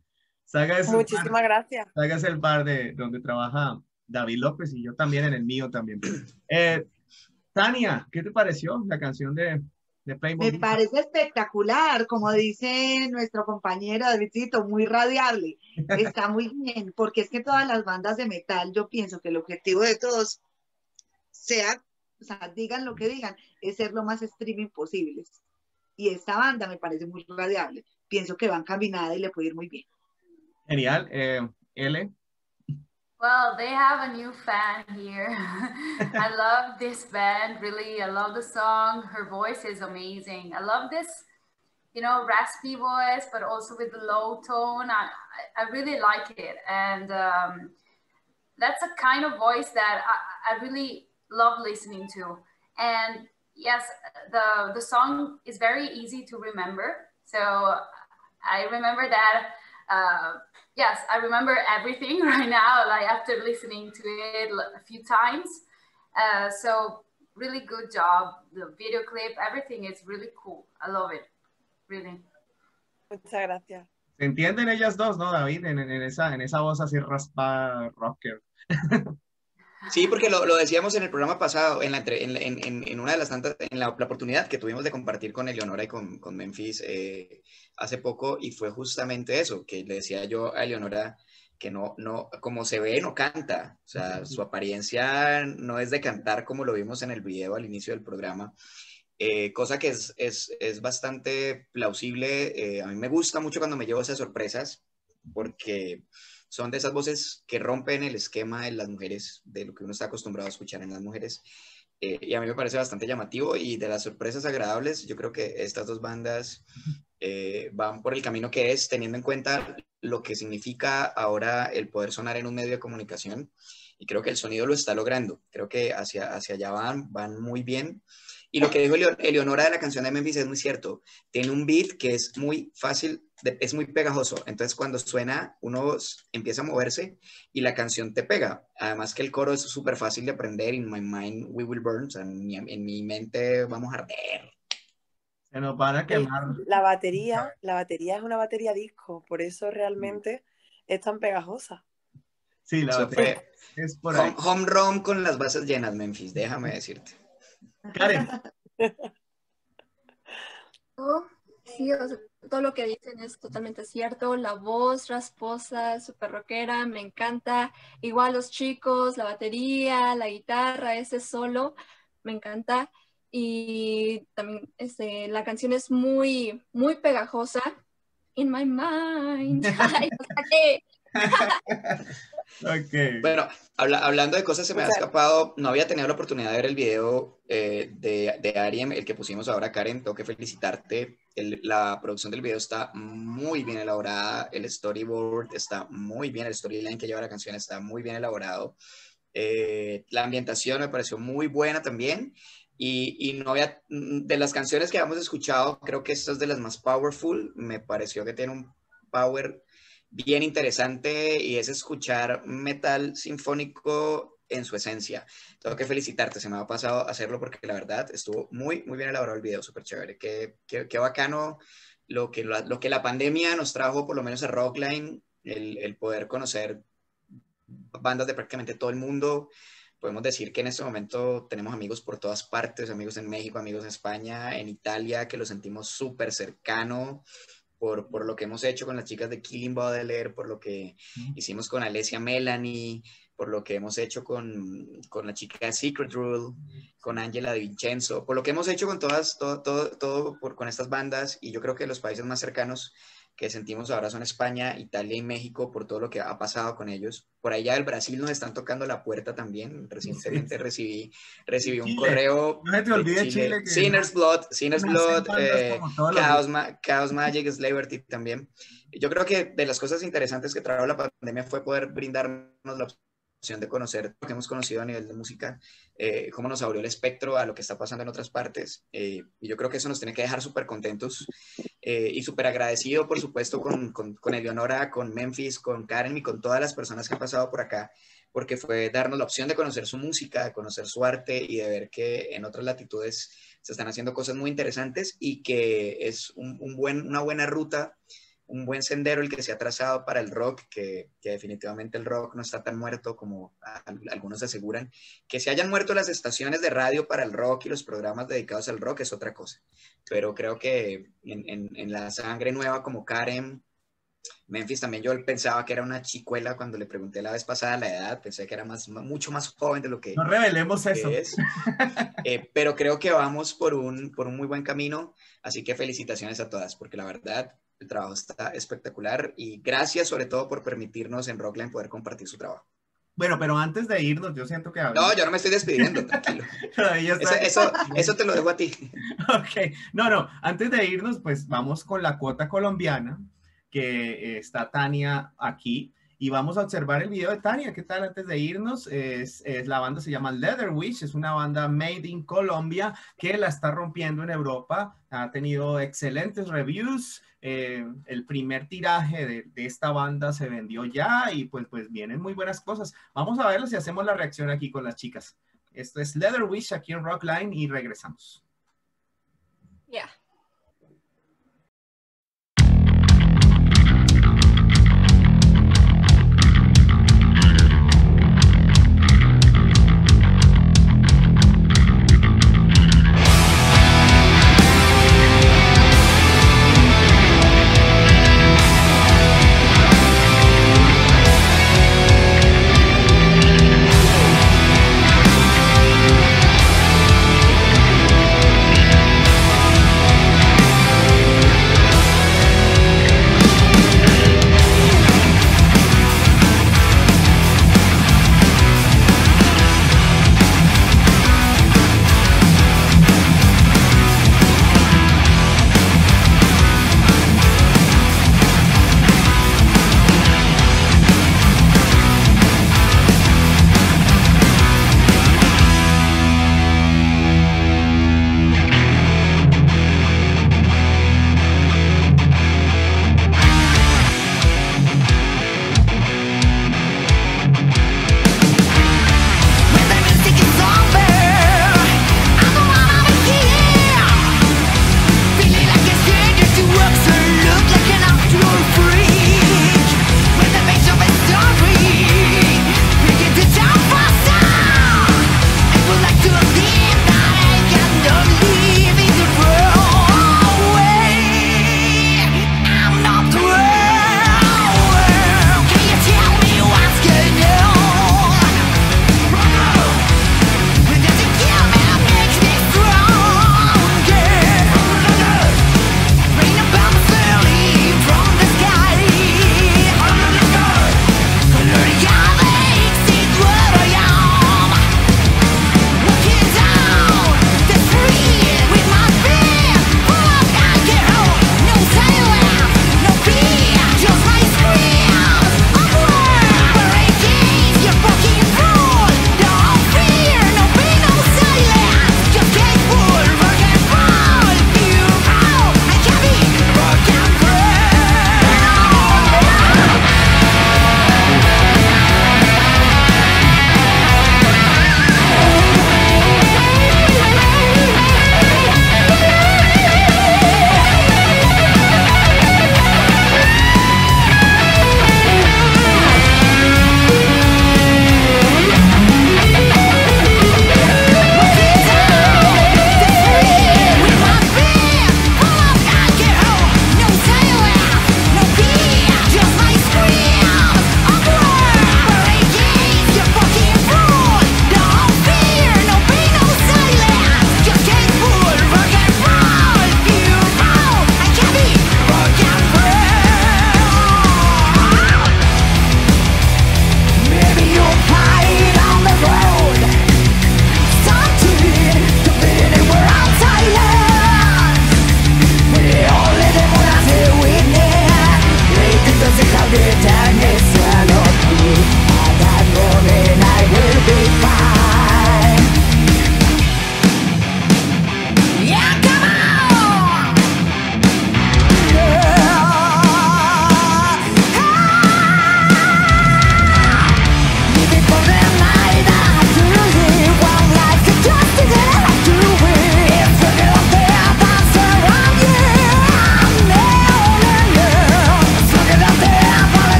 Saga es, el Muchísimas bar, gracias. Saga es el bar de donde trabaja David López y yo también en el mío también. Eh, Tania, ¿qué te pareció la canción de, de Playboy? Me parece espectacular, como dice nuestro compañero Davidcito, muy radiable. Está muy bien, porque es que todas las bandas de metal, yo pienso que el objetivo de todos, sea, o sea, digan lo que digan, es ser lo más streaming posibles. Y esta banda me parece muy radiable. Pienso que va encaminada y le puede ir muy bien. Genial. Eh, L. Well, they have a new fan here. I love this band, really. I love the song. Her voice is amazing. I love this, you know, raspy voice, but also with the low tone. I, I I really like it. And um, that's a kind of voice that I, I really love listening to. And yes, the, the song is very easy to remember. So I remember that. Uh, yes, I remember everything right now, like after listening to it a few times. Uh, so really good job. The video clip, everything is really cool. I love it, really. Muchas gracias. ¿Se entienden ellas dos, no, David? En, en- en esa, en esa voz así raspada, rocker. Sí, porque lo, lo decíamos en el programa pasado, en, la, en, en- en- una de las tantas, en la, la oportunidad que tuvimos de compartir con Eleonora y con, con Memphis eh, hace poco, y fue justamente eso, que le decía yo a Eleonora que no, no, como se ve, no canta, o sea, su apariencia no es de cantar como lo vimos en el video al inicio del programa, eh, cosa que es, es, es bastante plausible, eh, a mí me gusta mucho cuando me llevo esas sorpresas, porque son de esas voces que rompen el esquema de las mujeres, de lo que uno está acostumbrado a escuchar en las mujeres. Eh, y a mí me parece bastante llamativo y de las sorpresas agradables, yo creo que estas dos bandas eh, van por el camino que es, teniendo en cuenta lo que significa ahora el poder sonar en un medio de comunicación. Y creo que el sonido lo está logrando. Creo que hacia, hacia allá van, van muy bien. Y lo que dijo Eleo- Eleonora de la canción de Memphis es muy cierto. Tiene un beat que es muy fácil, de- es muy pegajoso. Entonces cuando suena, uno empieza a moverse y la canción te pega. Además que el coro es súper fácil de aprender. In my mind, we will burn. O sea, en mi, en mi mente vamos a arder. Se nos van a quemar. la batería, la batería es una batería disco, por eso realmente es tan pegajosa. Sí, la batería fue es por ahí. home, home run con las bases llenas, Memphis. Déjame decirte. Karen, Oh, Sí, o sea, todo lo que dicen es totalmente cierto. La voz rasposa, súper rockera, me encanta. Igual los chicos, la batería, la guitarra, ese solo, me encanta. Y también este, la canción es muy, muy pegajosa. In my mind. Ay, o sea que ok. Bueno, habla- hablando de cosas, se me ha Muchas- escapado. No había tenido la oportunidad de ver el video eh, de, de Ariem, el que pusimos ahora, Karen. Tengo que felicitarte. El- la producción del video está muy bien elaborada. El storyboard está muy bien. El storyline que lleva la canción está muy bien elaborado. Eh, la ambientación me pareció muy buena también. Y, y no había, mm, de las canciones que habíamos escuchado, creo que esta es de las más powerful. Me pareció que tiene un power bien interesante y es escuchar metal sinfónico en su esencia. Tengo que felicitarte, se me ha pasado hacerlo porque la verdad estuvo muy, muy bien elaborado el video, súper chévere. Qué, qué, qué bacano lo que, la- lo que la pandemia nos trajo, por lo menos a Rockline, el, el poder conocer bandas de prácticamente todo el mundo. Podemos decir que en este momento tenemos amigos por todas partes, amigos en México, amigos en España, en Italia, que lo sentimos súper cercano por, por lo que hemos hecho con las chicas de Killing Baudelaire, por lo que hicimos con Alessia Melanie, por lo que hemos hecho con, con la chica de Secret Rule, con Angela de Vincenzo, por lo que hemos hecho con todas, todo, todo, todo por, con estas bandas, y yo creo que los países más cercanos que sentimos ahora son España, Italia y México por todo lo que ha pasado con ellos. Por allá del Brasil nos están tocando la puerta también. Recientemente recibí, recibí un Chile. correo. No se te de olvide Chile, que- Sinners Blood, Sinners Blood, eh, Chaos, Ma- Chaos Magic, Slaverty también. Yo creo que de las cosas interesantes que trajo la pandemia fue poder brindarnos la de conocer lo que hemos conocido a nivel de música, eh, cómo nos abrió el espectro a lo que está pasando en otras partes. eh, y yo creo que eso nos tiene que dejar súper contentos eh, y súper agradecido, por supuesto, con, con, con Eleonora, con Memphis, con Karen y con todas las personas que han pasado por acá, porque fue darnos la opción de conocer su música, de conocer su arte y de ver que en otras latitudes se están haciendo cosas muy interesantes y que es un, un buen, una buena ruta, un buen sendero el que se ha trazado para el rock, que, que definitivamente el rock no está tan muerto como algunos aseguran. Que se hayan muerto las estaciones de radio para el rock y los programas dedicados al rock es otra cosa. Pero creo que en, en- en la sangre nueva como Karen, Memphis también yo pensaba que era una chicuela cuando le pregunté la vez pasada la edad, pensé que era más, mucho más joven de lo que, No revelemos eso. es. Eh, pero creo que vamos por un, por un muy buen camino, así que felicitaciones a todas, porque la verdad el trabajo está espectacular y gracias sobre todo por permitirnos en Rockline poder compartir su trabajo. Bueno, pero antes de irnos, yo siento que... No, yo no me estoy despidiendo, tranquilo. Eso, eso, eso te lo dejo a ti. Ok, no, no, antes de irnos, pues vamos con la cuota colombiana, que eh, está Tania aquí, y vamos a observar el video de Tania. ¿Qué tal antes de irnos? Es, la banda se llama Leather Wish, es una banda made in Colombia que la está rompiendo en Europa, ha tenido excelentes reviews. eh, el primer tiraje de, esta banda se vendió ya y pues, pues vienen muy buenas cosas. Vamos a verlo si hacemos la reacción aquí con las chicas. Esto es Leather Wish aquí en Rockline y regresamos. Yeah.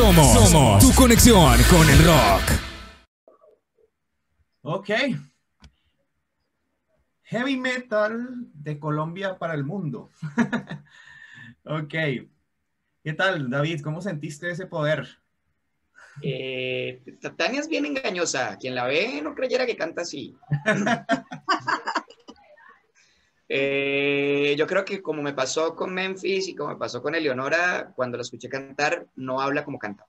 Somos, somos tu conexión con el rock. Ok. Heavy metal de Colombia para el mundo. ok. ¿Qué tal, David? ¿Cómo sentiste ese poder? Eh, Tania es bien engañosa. Quien la ve no creyera que canta así. Eh, yo creo que como me pasó con Memphis y como me pasó con Eleonora, cuando la escuché cantar, no habla como canta.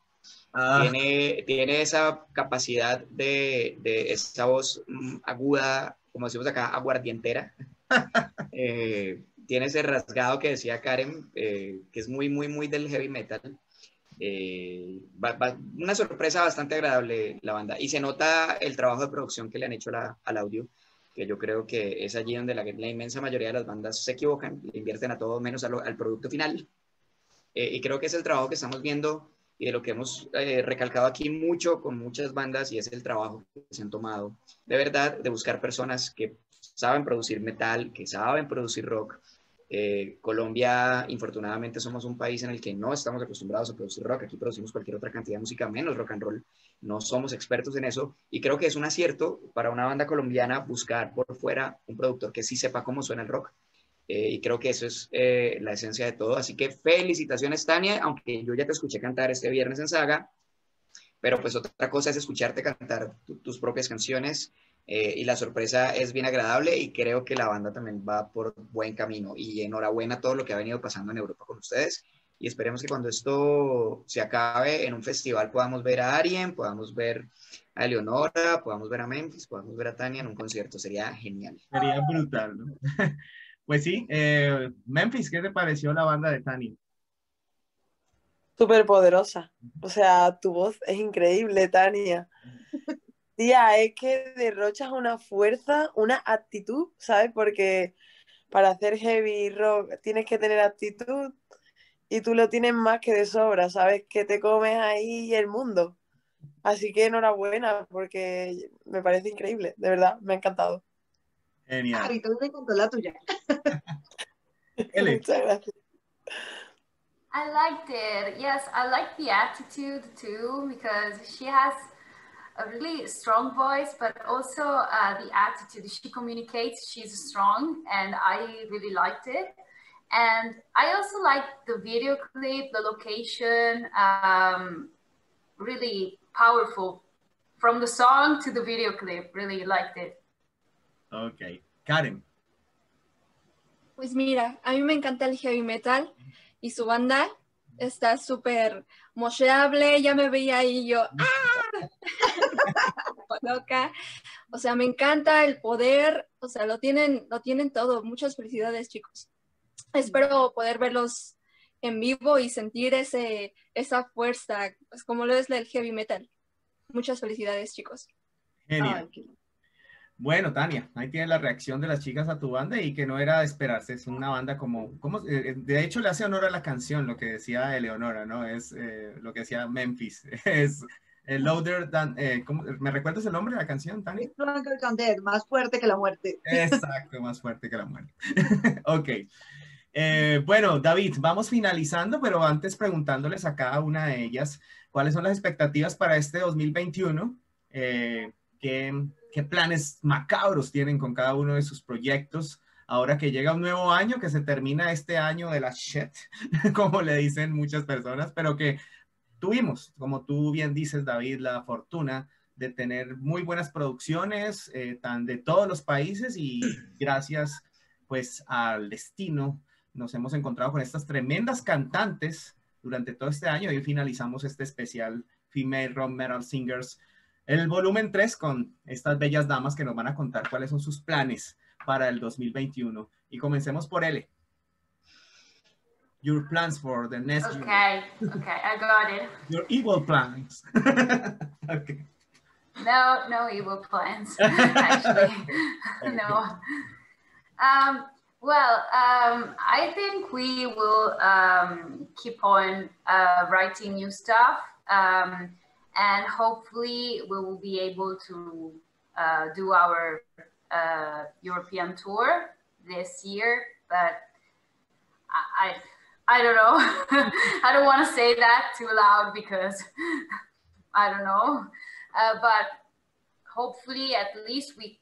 Ah, Tiene, tiene esa capacidad de, de esa voz mm, aguda, como decimos acá, aguardientera. Eh, tiene ese rasgado que decía Karen, eh, que es muy, muy, muy del heavy metal. Eh, va- va- una sorpresa bastante agradable la banda. Y se nota el trabajo de producción que le han hecho la- al audio, que yo creo que es allí donde la, la inmensa mayoría de las bandas se equivocan, invierten a todo menos a lo- al producto final. Eh, y creo que es el trabajo que estamos viendo y de lo que hemos eh, recalcado aquí mucho con muchas bandas y es el trabajo que se han tomado de verdad de buscar personas que saben producir metal, que saben producir rock. Eh, Colombia, infortunadamente, somos un país en el que no estamos acostumbrados a producir rock. Aquí producimos cualquier otra cantidad de música, menos rock and roll. No somos expertos en eso. Y creo que es un acierto para una banda colombiana buscar por fuera un productor que sí sepa cómo suena el rock. Eh, y creo que eso es eh, la esencia de todo. Así que felicitaciones, Tania, aunque yo ya te escuché cantar este viernes en Saga, pero pues otra cosa es escucharte cantar tu- tus propias canciones eh, y la sorpresa es bien agradable y creo que la banda también va por buen camino y enhorabuena todo lo que ha venido pasando en Europa con ustedes y esperemos que cuando esto se acabe en un festival podamos ver a Arien, podamos ver a Eleonora, podamos ver a Memphis, podamos ver a Tania en un concierto, sería genial. sería brutal, ¿no? Pues sí, eh, Memphis, ¿qué te pareció la banda de Tani? Súper poderosa. O sea, tu voz es increíble, Tania. Tía, es que derrochas una fuerza, una actitud, ¿sabes? Porque para hacer heavy rock tienes que tener actitud y tú lo tienes más que de sobra, ¿sabes? Que te comes ahí el mundo. Así que enhorabuena, porque me parece increíble, de verdad, me ha encantado. Genial. Ahorita me contó la tuya. Muchas gracias. I liked it. Yes, I like the attitude too because she has a really strong voice, but also uh, the attitude. She communicates, she's strong, and I really liked it. And I also liked the video clip, the location, um, really powerful. From the song to the video clip, really liked it. Ok. Karen. Pues mira, a mí me encanta el heavy metal y su banda está súper mosheable. Ya me veía ahí yo, ¡ah! Loca. O sea, me encanta el poder. O sea, lo tienen, lo tienen todo. Muchas felicidades, chicos. Espero poder verlos en vivo y sentir ese, esa fuerza, pues como lo es el heavy metal. Muchas felicidades, chicos. Genial. Ay, Bueno, Tania, ahí tienes la reacción de las chicas a tu banda y que no era de esperarse, es una banda como, como eh, de hecho le hace honor a la canción, lo que decía Eleonora, ¿no? Es eh, lo que decía Memphis, es eh, Louder Than, eh, ¿cómo- ¿me recuerdas el nombre de la canción, Tania? Más fuerte que la muerte. Exacto, más fuerte que la muerte. ok. Eh, bueno, David, vamos finalizando, pero antes preguntándoles a cada una de ellas cuáles son las expectativas para este 2021, eh, qué, qué planes macabros tienen con cada uno de sus proyectos. Ahora que llega un nuevo año, que se termina este año de la shit, como le dicen muchas personas, pero que tuvimos, como tú bien dices, David, la fortuna de tener muy buenas producciones, eh, tan de todos los países y gracias pues al destino nos hemos encontrado con estas tremendas cantantes durante todo este año y finalizamos este especial Female Rock Metal Singers, el volumen 3 con estas bellas damas que nos van a contar cuáles son sus planes para el 2021 y comencemos por L. Your plans for the next year. Okay, okay, I got it. Your evil plans. okay. No, no evil plans, actually. no. Um, well, um, I think we will um, keep on uh, writing new stuff, um, and hopefully we will be able to uh, do our uh, European tour this year. But I, I, I don't know. I don't want to say that too loud because I don't know. Uh, but hopefully, at least we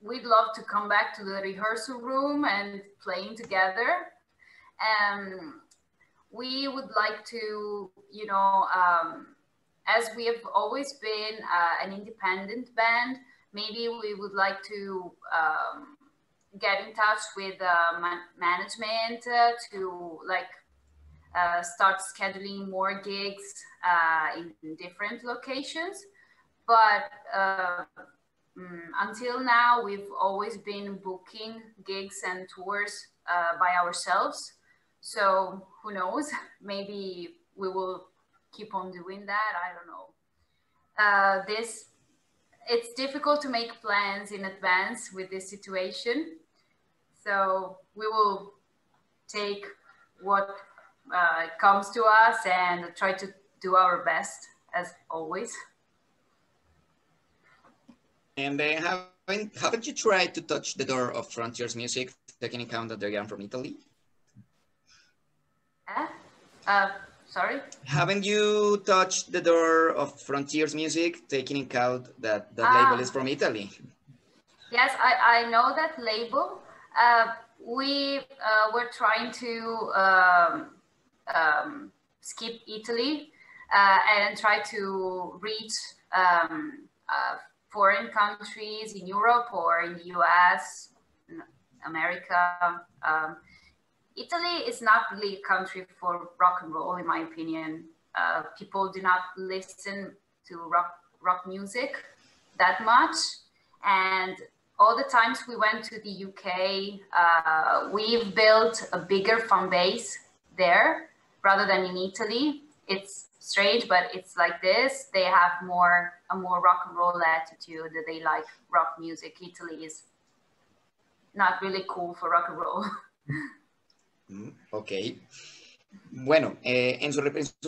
we'd love to come back to the rehearsal room and playing together. Um, we would like to, you know, um, as we have always been uh, an independent band, maybe we would like to um, get in touch with uh, man- management uh, to like uh, start scheduling more gigs uh, in, in different locations. But mm, until now, we've always been booking gigs and tours uh, by ourselves. So who knows? Maybe we will keep on doing that. I don't know. Uh, this it's difficult to make plans in advance with this situation. So we will take what uh, comes to us and try to do our best as always. And uh, haven't, haven't you tried to touch the door of Frontiers Music, taking account that they're from Italy? Eh? Uh, sorry. Haven't you touched the door of Frontiers Music, taking account that the Ah. label is from Italy? Yes, I, I know that label. Uh, we uh, were trying to um, um, skip Italy uh, and try to reach um, uh, foreign countries in Europe or in the US, America. Um, Italy is not really a country for rock and roll, in my opinion. Uh, people do not listen to rock rock music that much, and all the times we went to the UK, uh, we've built a bigger fan base there rather than in Italy. It's strange, but it's like this. They have more a more rock and roll attitude. They like rock music. Italy is not really cool for rock and roll. Mm, Ok. Bueno, eh, en, su,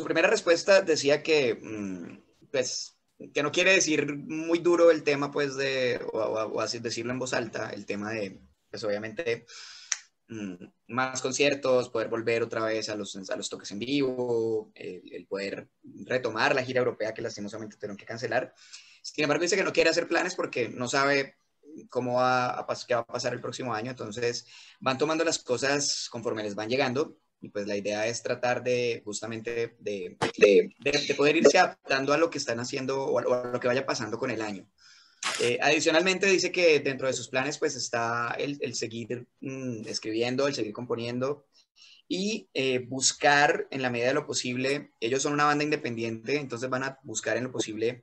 primera respuesta decía que, mm, pues, que no quiere decir muy duro el tema, pues, de, o, o- o así decirlo en voz alta, el tema de, pues, obviamente, más conciertos, poder volver otra vez a los, a los toques en vivo, el, poder retomar la gira europea que lastimosamente tuvieron que cancelar. Sin embargo, dice que no quiere hacer planes porque no sabe cómo va qué va a pasar el próximo año, entonces van tomando las cosas conforme les van llegando y pues la idea es tratar de justamente de, de- de- de poder irse adaptando a lo que están haciendo o a lo que vaya pasando con el año. Eh, adicionalmente dice que dentro de sus planes pues está el, seguir mm, escribiendo, el seguir componiendo y eh, buscar en la medida de lo posible, ellos son una banda independiente, entonces van a buscar en lo posible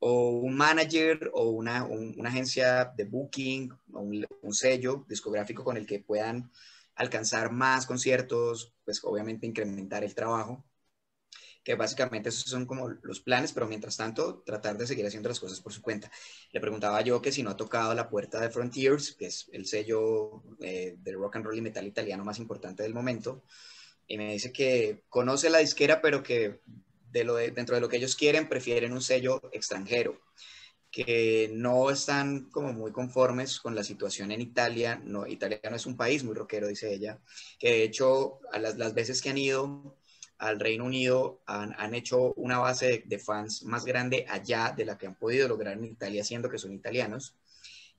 o un manager o una, un- una agencia de booking o un sello discográfico con el que puedan alcanzar más conciertos, pues obviamente incrementar el trabajo, que básicamente esos son como los planes, pero mientras tanto tratar de seguir haciendo las cosas por su cuenta. Le preguntaba yo que si no ha tocado la puerta de Frontiers, que es el sello eh, del rock and roll y metal italiano más importante del momento, y me dice que conoce la disquera, pero que de lo de- dentro de lo que ellos quieren prefieren un sello extranjero, que no están como muy conformes con la situación en Italia. No, Italia no es un país muy rockero, dice ella, que de hecho a las, las veces que han ido al Reino Unido han, hecho una base de, fans más grande allá de la que han podido lograr en Italia, siendo que son italianos.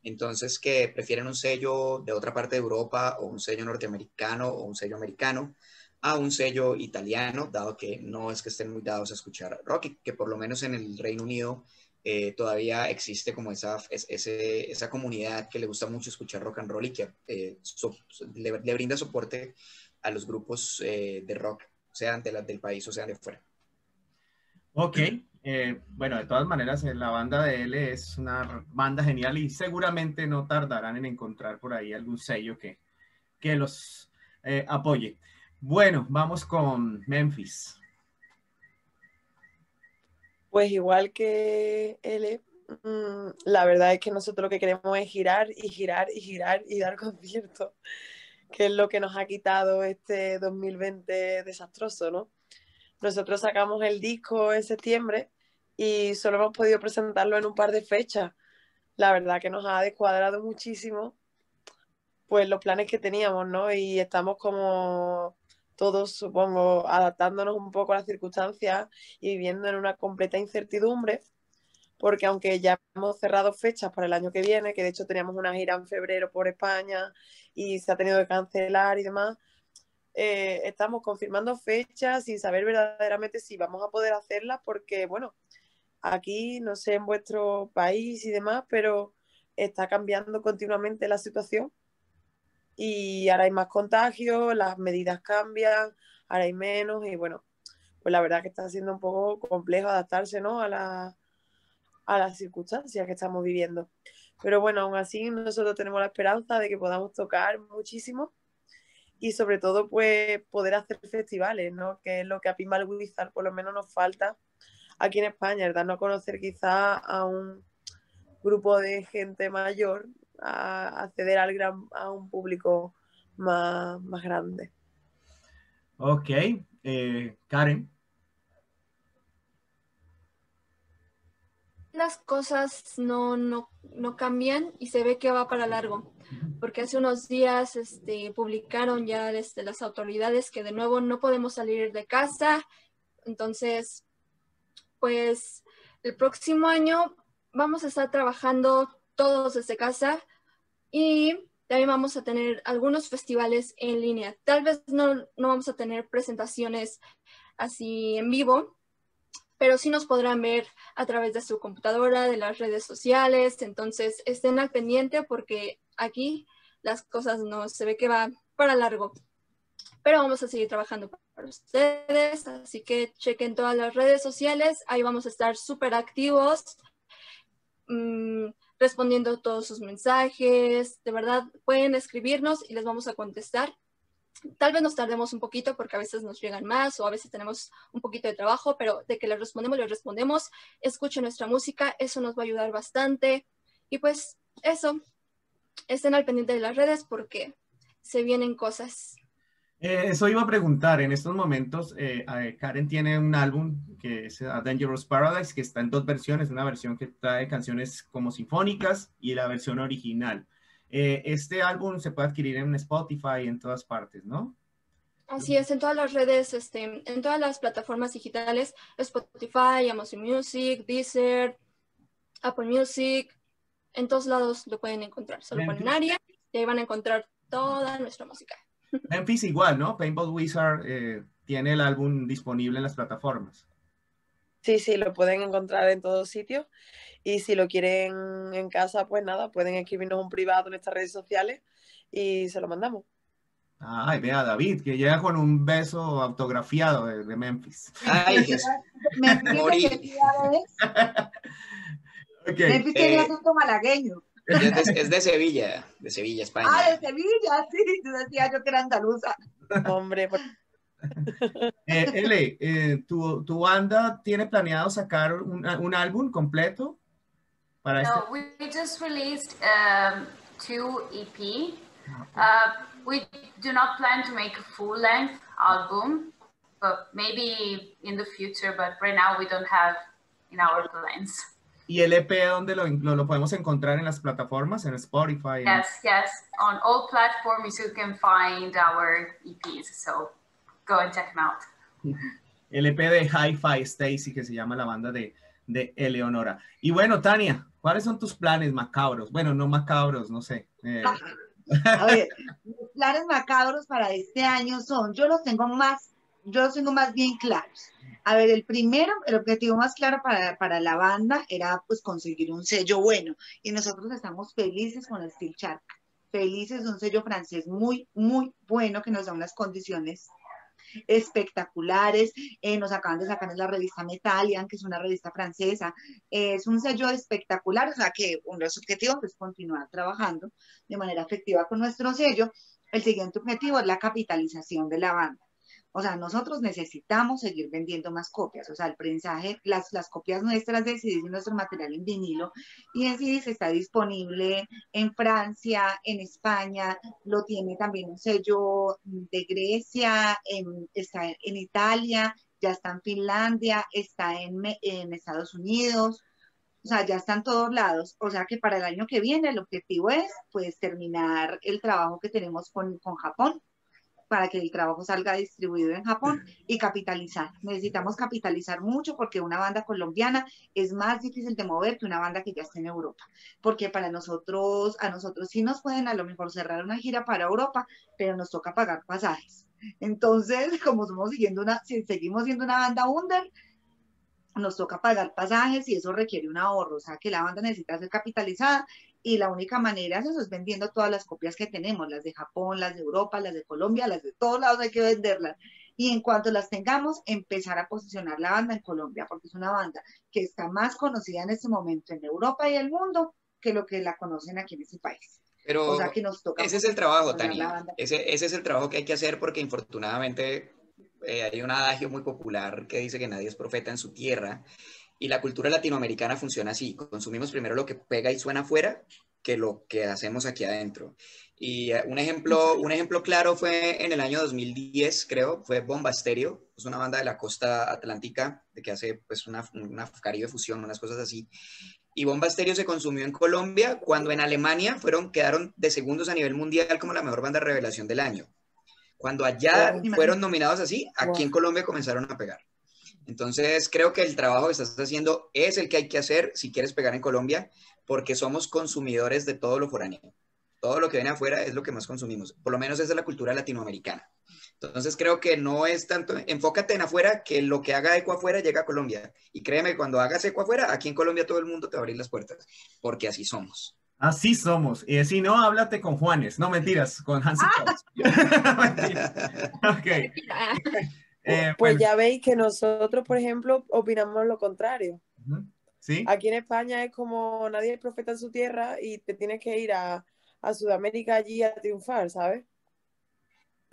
Entonces, que prefieren un sello de otra parte de Europa o un sello norteamericano o un sello americano a un sello italiano, dado que no es que estén muy dados a escuchar rock, que por lo menos en el Reino Unido eh, todavía existe como esa, esa comunidad que le gusta mucho escuchar rock and roll y que eh, le brinda soporte a los grupos eh, de rock, sean de la- del país o sean de fuera. Ok, eh, bueno, de todas maneras, eh, la banda de L es una banda genial y seguramente no tardarán en encontrar por ahí algún sello que, que los eh, apoye. Bueno, vamos con Memphis. Pues igual que él, mm, la verdad es que nosotros lo que queremos es girar y girar y girar y dar conciertos, que es lo que nos ha quitado este 2020 desastroso, ¿no? Nosotros sacamos el disco en septiembre y solo hemos podido presentarlo en un par de fechas. La verdad que nos ha descuadrado muchísimo pues los planes que teníamos, ¿no? Y estamos como todos, supongo, adaptándonos un poco a las circunstancias y viviendo en una completa incertidumbre, porque aunque ya hemos cerrado fechas para el año que viene, que de hecho teníamos una gira en febrero por España y se ha tenido que cancelar y demás, eh, estamos confirmando fechas sin saber verdaderamente si vamos a poder hacerlas, porque bueno, aquí, no sé, en vuestro país y demás, pero está cambiando continuamente la situación y ahora hay más contagios, las medidas cambian, ahora hay menos y bueno, pues la verdad que está siendo un poco complejo adaptarse, ¿no? A, la- a las circunstancias que estamos viviendo. Pero bueno, aún así nosotros tenemos la esperanza de que podamos tocar muchísimo y sobre todo pues poder hacer festivales, ¿no? Que es lo que a Pinball Wizard por lo menos nos falta aquí en España, darnos a conocer quizá a un grupo de gente mayor, a acceder al gran, a un público más, más grande. Ok, eh, Karen. Las cosas no, no, no cambian y se ve que va para largo, porque hace unos días este, publicaron ya desde las autoridades que de nuevo no podemos salir de casa, entonces, pues el próximo año vamos a estar trabajando todos desde casa y también vamos a tener algunos festivales en línea. Tal vez no, no vamos a tener presentaciones así en vivo, pero sí nos podrán ver a través de su computadora, de las redes sociales. Entonces, estén al pendiente porque aquí las cosas no se ve que va para largo. Pero vamos a seguir trabajando para ustedes, así que chequen todas las redes sociales. Ahí vamos a estar súper activos, mm, respondiendo todos sus mensajes. De verdad, pueden escribirnos y les vamos a contestar. Tal vez nos tardemos un poquito porque a veces nos llegan más o a veces tenemos un poquito de trabajo, pero de que les respondemos, les respondemos. Escuchen nuestra música, eso nos va a ayudar bastante. Y pues eso, estén al pendiente de las redes porque se vienen cosas. Eh, eso iba a preguntar. En estos momentos, eh, eh, Karen tiene un álbum que es A Dangerous Paradise, que está en dos versiones. Una versión que trae canciones como sinfónicas y la versión original. Eh, este álbum se puede adquirir en Spotify en todas partes, ¿no? Así es, en todas las redes, este, en todas las plataformas digitales, Spotify, Amazon Music, Deezer, Apple Music, en todos lados lo pueden encontrar. Solo ponen área y ahí van a encontrar toda nuestra música. Memphis igual, ¿no? Paintball Wizard eh, tiene el álbum disponible en las plataformas. Sí, sí, lo pueden encontrar en todos sitios. Y si lo quieren en casa, pues nada, pueden escribirnos un privado en nuestras redes sociales y se lo mandamos. Ay, vea, David, que llega con un beso autografiado de, de Memphis. Ay. Memphis Morí. Memphis tiene Eh, acento malagueño. Es de, es de Sevilla, de Sevilla, España. Ah, de Sevilla, sí, tú decías yo que era andaluza. Hombre, por- Eh, Ele, eh, ¿tu, tu banda tiene planeado sacar un, un álbum completo para este? No, we we just released um, two EP. Uh, we do not plan to make a full length album, but maybe in the future. But right now, we don't have in our plans. ¿Y el EP dónde lo, lo, lo podemos encontrar en las plataformas? En Spotify. en- Yes, yes. On all platforms, you can find our EPs. So go and check them out. El EP de Hi-Fi Stacy, que se llama la banda de, de Eleonora. Y bueno, Tania, ¿cuáles son tus planes macabros? Bueno, no macabros, no sé. Eh, A ver, mis planes macabros para este año son, yo los tengo más, yo los tengo más bien claros. A ver, el primero, el objetivo más claro para, para la banda era pues conseguir un sello bueno y nosotros estamos felices con el Steel Shark, felices un sello francés muy, muy bueno que nos da unas condiciones espectaculares. Eh, nos acaban de sacar en la revista Metalian, que es una revista francesa. Eh, es un sello espectacular, o sea que uno de los objetivos es continuar trabajando de manera efectiva con nuestro sello. El siguiente objetivo es la capitalización de la banda. O sea, nosotros necesitamos seguir vendiendo más copias. O sea, el prensaje, las, las copias nuestras de CDs y nuestro material en vinilo y en CDs está disponible en Francia, en España, lo tiene también un sello de Grecia, está en Italia, ya está en Finlandia, está en, en Estados Unidos. O sea, ya está en todos lados. O sea que para el año que viene el objetivo es pues terminar el trabajo que tenemos con, con Japón para que el trabajo salga distribuido en Japón y capitalizar. Necesitamos capitalizar mucho porque una banda colombiana es más difícil de mover que una banda que ya esté en Europa, porque para nosotros, a nosotros sí nos pueden a lo mejor cerrar una gira para Europa, pero nos toca pagar pasajes. Entonces, como somos siguiendo una, si seguimos siendo una banda under, nos toca pagar pasajes y eso requiere un ahorro, o sea que la banda necesita ser capitalizada y la única manera es eso, es vendiendo todas las copias que tenemos, las de Japón, las de Europa, las de Colombia, las de todos lados hay que venderlas. Y en cuanto las tengamos, empezar a posicionar la banda en Colombia, porque es una banda que está más conocida en este momento en Europa y el mundo que lo que la conocen aquí en ese país. Pero O sea que nos toca ese es el trabajo, banda. Ese, ese es el trabajo que hay que hacer porque infortunadamente eh, hay un adagio muy popular que dice que nadie es profeta en su tierra y la cultura latinoamericana funciona así. Consumimos primero lo que pega y suena afuera que lo que hacemos aquí adentro. Y eh, un ejemplo, un ejemplo claro fue en el año 2010, creo, fue Bomba Estéreo, es una banda de la costa atlántica de que hace pues una, una Caribe fusión, unas cosas así. Y Bomba Estéreo se consumió en Colombia cuando en Alemania fueron, quedaron de segundos a nivel mundial como la mejor banda revelación del año. Cuando allá fueron nominados así, aquí en Colombia comenzaron a pegar. Entonces creo que el trabajo que estás haciendo es el que hay que hacer si quieres pegar en Colombia, porque somos consumidores de todo lo foráneo. Todo lo que viene afuera es lo que más consumimos. Por lo menos esa es la cultura latinoamericana. Entonces creo que no es tanto, enfócate en afuera, que lo que haga eco afuera llega a Colombia. Y créeme, cuando hagas eco afuera, aquí en Colombia todo el mundo te va a abrir las puertas, porque así somos. Así somos. Y si no, háblate con Juanes. No, mentiras, con Hansi Mentira. Ok. Eh, Pues bueno, ya veis que nosotros, por ejemplo, opinamos lo contrario. ¿Sí? Aquí en España es como nadie es profeta en su tierra y te tienes que ir a, a Sudamérica allí a triunfar, ¿sabes?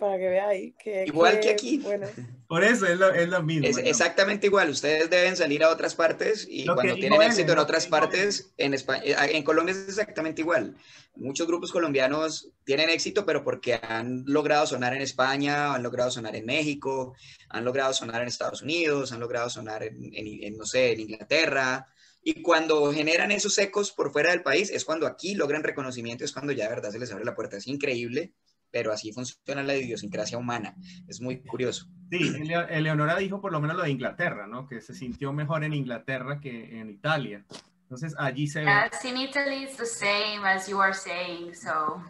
Para que veáis que... Igual que aquí. Bueno, Por eso es lo, es lo mismo. Es ¿no? exactamente igual. Ustedes deben salir a otras partes y Lo que cuando tienen él, éxito en que otras partes, en, España, eh, en Colombia es exactamente igual. Muchos grupos colombianos tienen éxito, pero porque han logrado sonar en España, han logrado sonar en México, han logrado sonar en Estados Unidos, han logrado sonar en, en- en, no sé, en Inglaterra. Y cuando generan esos ecos por fuera del país, es cuando aquí logran reconocimiento, es cuando ya de verdad se les abre la puerta. Es increíble, pero así funciona la idiosincrasia humana. Es muy curioso. Sí, Eleo- Eleonora dijo por lo menos lo de Inglaterra, ¿no? Que se sintió mejor en Inglaterra que en Italia. Entonces allí se ve, Yes, in Italy it's the same as you are saying. So,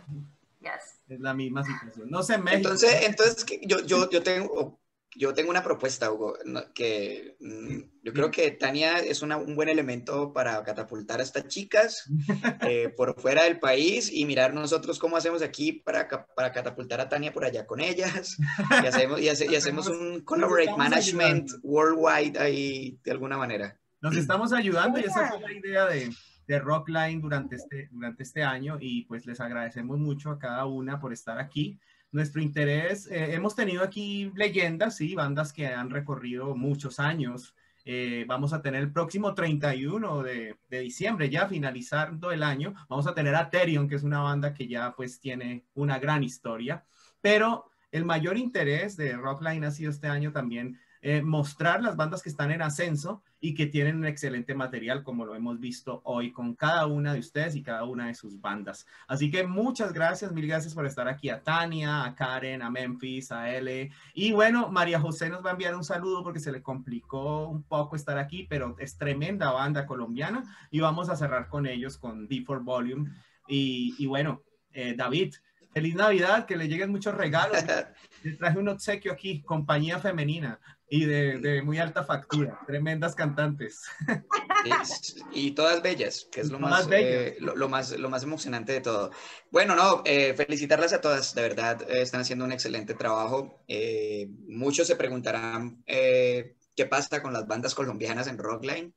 yes. es la misma situación. No sé, México. Entonces, entonces yo, yo, yo, tengo, yo tengo una propuesta, Hugo, que mm, yo creo que Tania es una- un buen elemento para catapultar a estas chicas eh, por fuera del país y mirar nosotros cómo hacemos aquí para, para catapultar a Tania por allá con ellas y hacemos, y hace- y hacemos un collaborate management ayudando. worldwide ahí de alguna manera. Nos estamos ayudando y esa fue la idea de, de Rockline durante este, durante este año y pues les agradecemos mucho a cada una por estar aquí. Nuestro interés, eh, hemos tenido aquí leyendas, sí, bandas que han recorrido muchos años. Eh, vamos a tener el próximo 31 de, diciembre, ya finalizando el año, vamos a tener a Therion, que es una banda que ya pues tiene una gran historia, pero el mayor interés de Rockline ha sido este año también eh, mostrar las bandas que están en ascenso y que tienen un excelente material, como lo hemos visto hoy con cada una de ustedes y cada una de sus bandas. Así que muchas gracias, mil gracias por estar aquí a Tania, a Karen, a Memphis, a L. Y bueno, María José nos va a enviar un saludo porque se le complicó un poco estar aquí, pero es tremenda banda colombiana y vamos a cerrar con ellos con D4 Volume. Y, y bueno, eh, David, feliz Navidad, que le lleguen muchos regalos. Le traje un obsequio aquí, compañía femenina y de, de muy alta factura, tremendas cantantes. Es- y todas bellas, que es lo más, eh, lo, lo más, lo más emocionante de todo. Bueno, no, eh, felicitarlas a todas, de verdad, eh, están haciendo un excelente trabajo. Eh, muchos se preguntarán eh, qué pasa con las bandas colombianas en Rockline.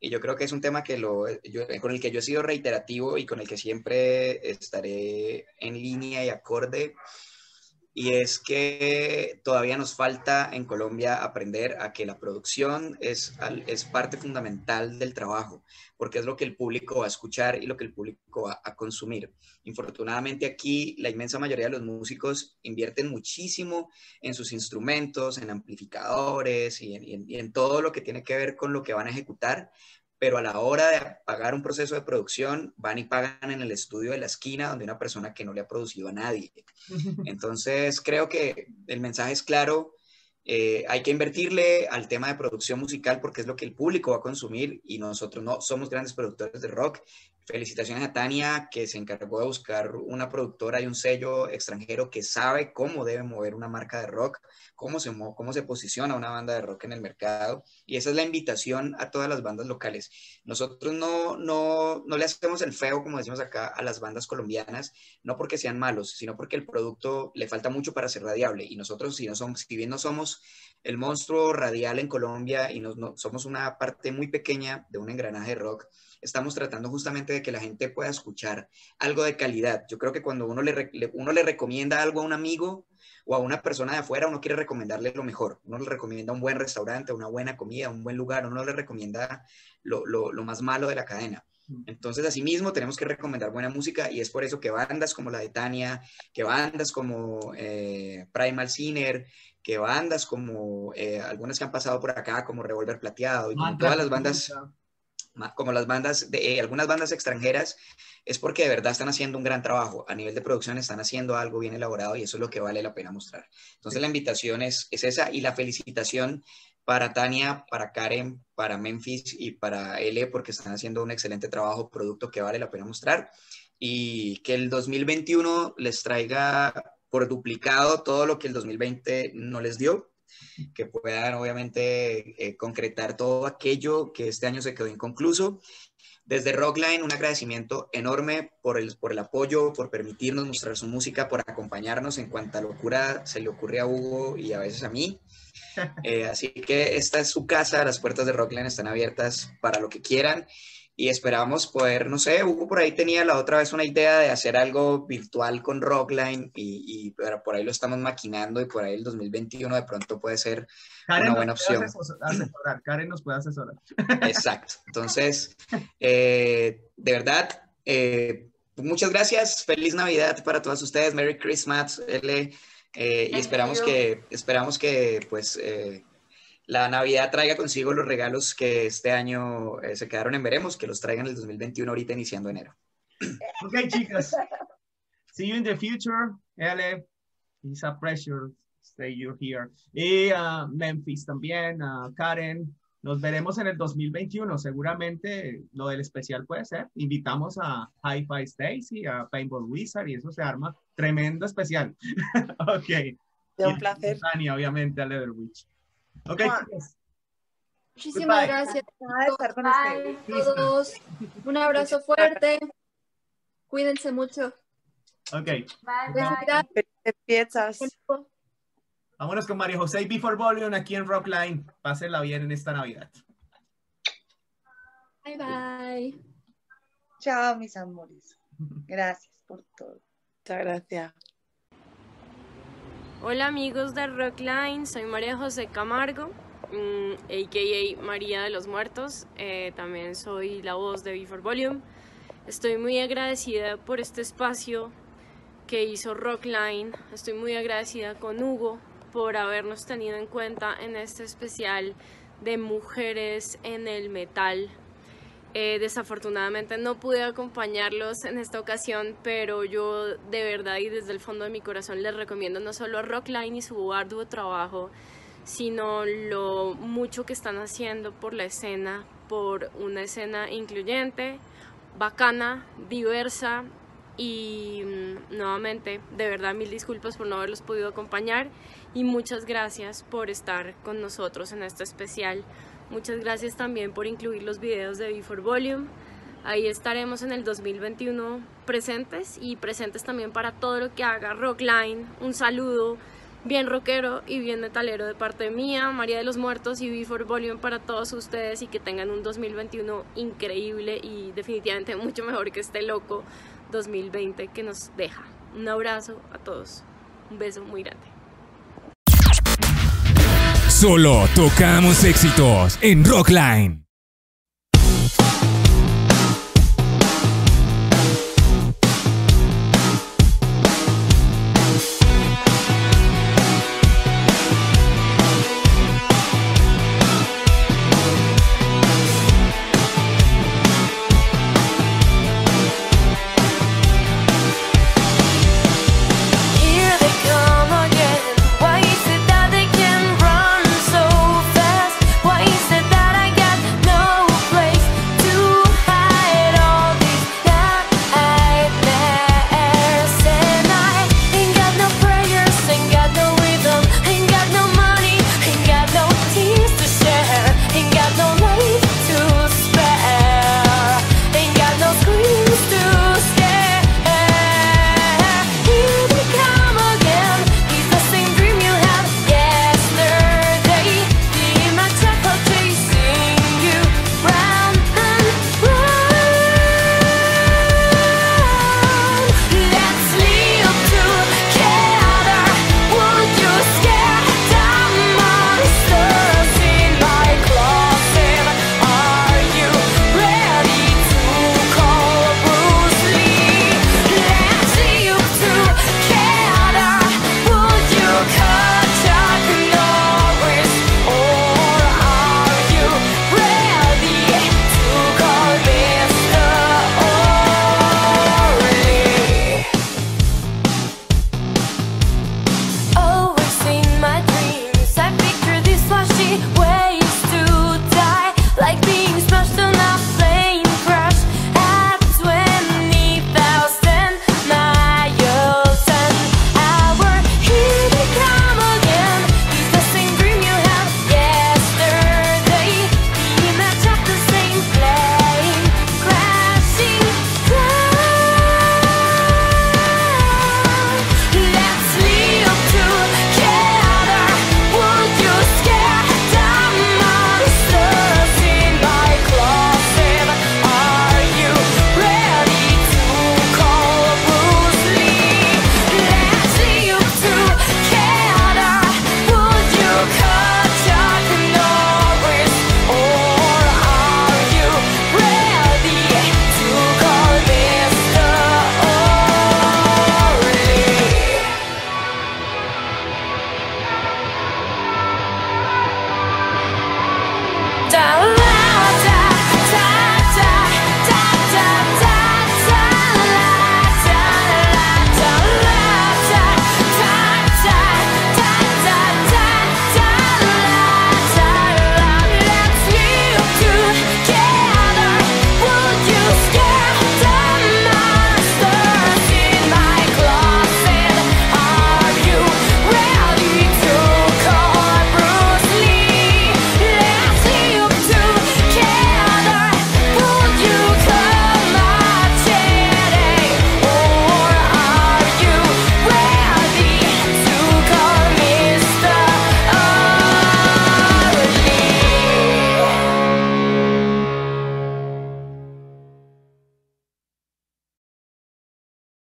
Y yo creo que es un tema que lo, yo- con el que yo he sido reiterativo y con el que siempre estaré en línea y acorde. Y es que todavía nos falta en Colombia aprender a que la producción es, es parte fundamental del trabajo, porque es lo que el público va a escuchar y lo que el público va a consumir. Infortunadamente aquí la inmensa mayoría de los músicos invierten muchísimo en sus instrumentos, en amplificadores y en- y en todo lo que tiene que ver con lo que van a ejecutar, pero a la hora de pagar un proceso de producción, van y pagan en el estudio de la esquina donde una persona que no le ha producido a nadie. Entonces, creo que el mensaje es claro. eh, hay que invertirle al tema de producción musical porque es lo que el público va a consumir y nosotros no somos grandes productores de rock. Felicitaciones a Tania que se encargó de buscar una productora y un sello extranjero que sabe cómo debe mover una marca de rock, cómo se, mo- cómo se posiciona una banda de rock en el mercado. Y esa es la invitación a todas las bandas locales. Nosotros no, no, no le hacemos el feo, como decimos acá, a las bandas colombianas, no porque sean malos, sino porque el producto le falta mucho para ser radiable. Y nosotros, si, no somos, si bien no somos el monstruo radial en Colombia y no, no- somos una parte muy pequeña de un engranaje de rock, estamos tratando justamente de que la gente pueda escuchar algo de calidad. Yo creo que cuando uno le, uno le recomienda algo a un amigo o a una persona de afuera, uno quiere recomendarle lo mejor. Uno le recomienda un buen restaurante, una buena comida, un buen lugar. Uno le recomienda lo, lo- lo más malo de la cadena. Entonces, asimismo, tenemos que recomendar buena música y es por eso que bandas como la de Tania, que bandas como eh, Primal Sinner, que bandas como eh, algunas que han pasado por acá, como Revolver Plateado y como todas las bandas como las bandas de eh, algunas bandas extranjeras, es porque de verdad están haciendo un gran trabajo. A nivel de producción están haciendo algo bien elaborado y eso es lo que vale la pena mostrar. Entonces la invitación es, es esa y la felicitación para Tania, para Karen, para Memphis y para L porque están haciendo un excelente trabajo, producto que vale la pena mostrar y que el 2021 les traiga por duplicado todo lo que el 2020 no les dio que puedan obviamente eh, concretar todo aquello que este año se quedó inconcluso. Desde Rockline, un agradecimiento enorme por el, por el apoyo, por permitirnos mostrar su música, por acompañarnos en cuanta locura se le ocurre a Hugo y a veces a mí. Eh, así que esta es su casa, las puertas de Rockline están abiertas para lo que quieran y esperamos poder, no sé, Hugo por ahí tenía la otra vez una idea de hacer algo virtual con Rockline y, y pero por ahí lo estamos maquinando y por ahí el 2021 de pronto puede ser Karen una buena opción. asesorar. Karen nos puede asesorar. Exacto. Entonces, eh, de verdad, eh, muchas gracias. Feliz Navidad para todos ustedes. Merry Christmas, L. eh, y esperamos que, esperamos que, pues, eh, la Navidad traiga consigo los regalos que este año eh, se quedaron en veremos, que los traigan el 2021 ahorita iniciando enero. Ok, chicas. See you in the future. L. It's a pleasure stay you here. Y ah, Memphis también, ah, Karen. Nos veremos en el 2021. Seguramente lo del especial puede ser. Invitamos a Hi-Fi Stacy, a Paintball Wizard y eso se arma. Tremendo especial. ok. Y un a placer. Tania, obviamente, a Leatherwitch. Ok. Muchísimas Goodbye. gracias estar con. Bye. a todos. Un abrazo fuerte. Cuídense mucho. Ok. Bye. Vámonos con Mario José y Before Volume aquí en Rockline. Pásenla bien en esta Navidad. Bye bye. Chao, mis amores. Gracias por todo. Muchas gracias. Hola amigos de Rockline, soy María José Camargo, mm, a.k.a. María de los Muertos. Eh, también soy la voz de Before Volume. Estoy muy agradecida por este espacio que hizo Rockline. Estoy muy agradecida con Hugo por habernos tenido en cuenta en este especial de mujeres en el metal. Eh, desafortunadamente no pude acompañarlos en esta ocasión, pero yo de verdad y desde el fondo de mi corazón les recomiendo no solo a Rockline y su arduo trabajo, sino lo mucho que están haciendo por la escena, por una escena incluyente, bacana, diversa y mm, nuevamente, de verdad mil disculpas por no haberlos podido acompañar y muchas gracias por estar con nosotros en este especial. Muchas gracias también por incluir los videos de Before Volume. Ahí estaremos en el 2021 presentes y presentes también para todo lo que haga Rockline. Un saludo bien rockero y bien metalero de parte mía, María de los Muertos y Before Volume para todos ustedes y que tengan un 2021 increíble y definitivamente mucho mejor que este loco 2020 que nos deja. Un abrazo a todos. Un beso muy grande. Solo tocamos éxitos en Rockline.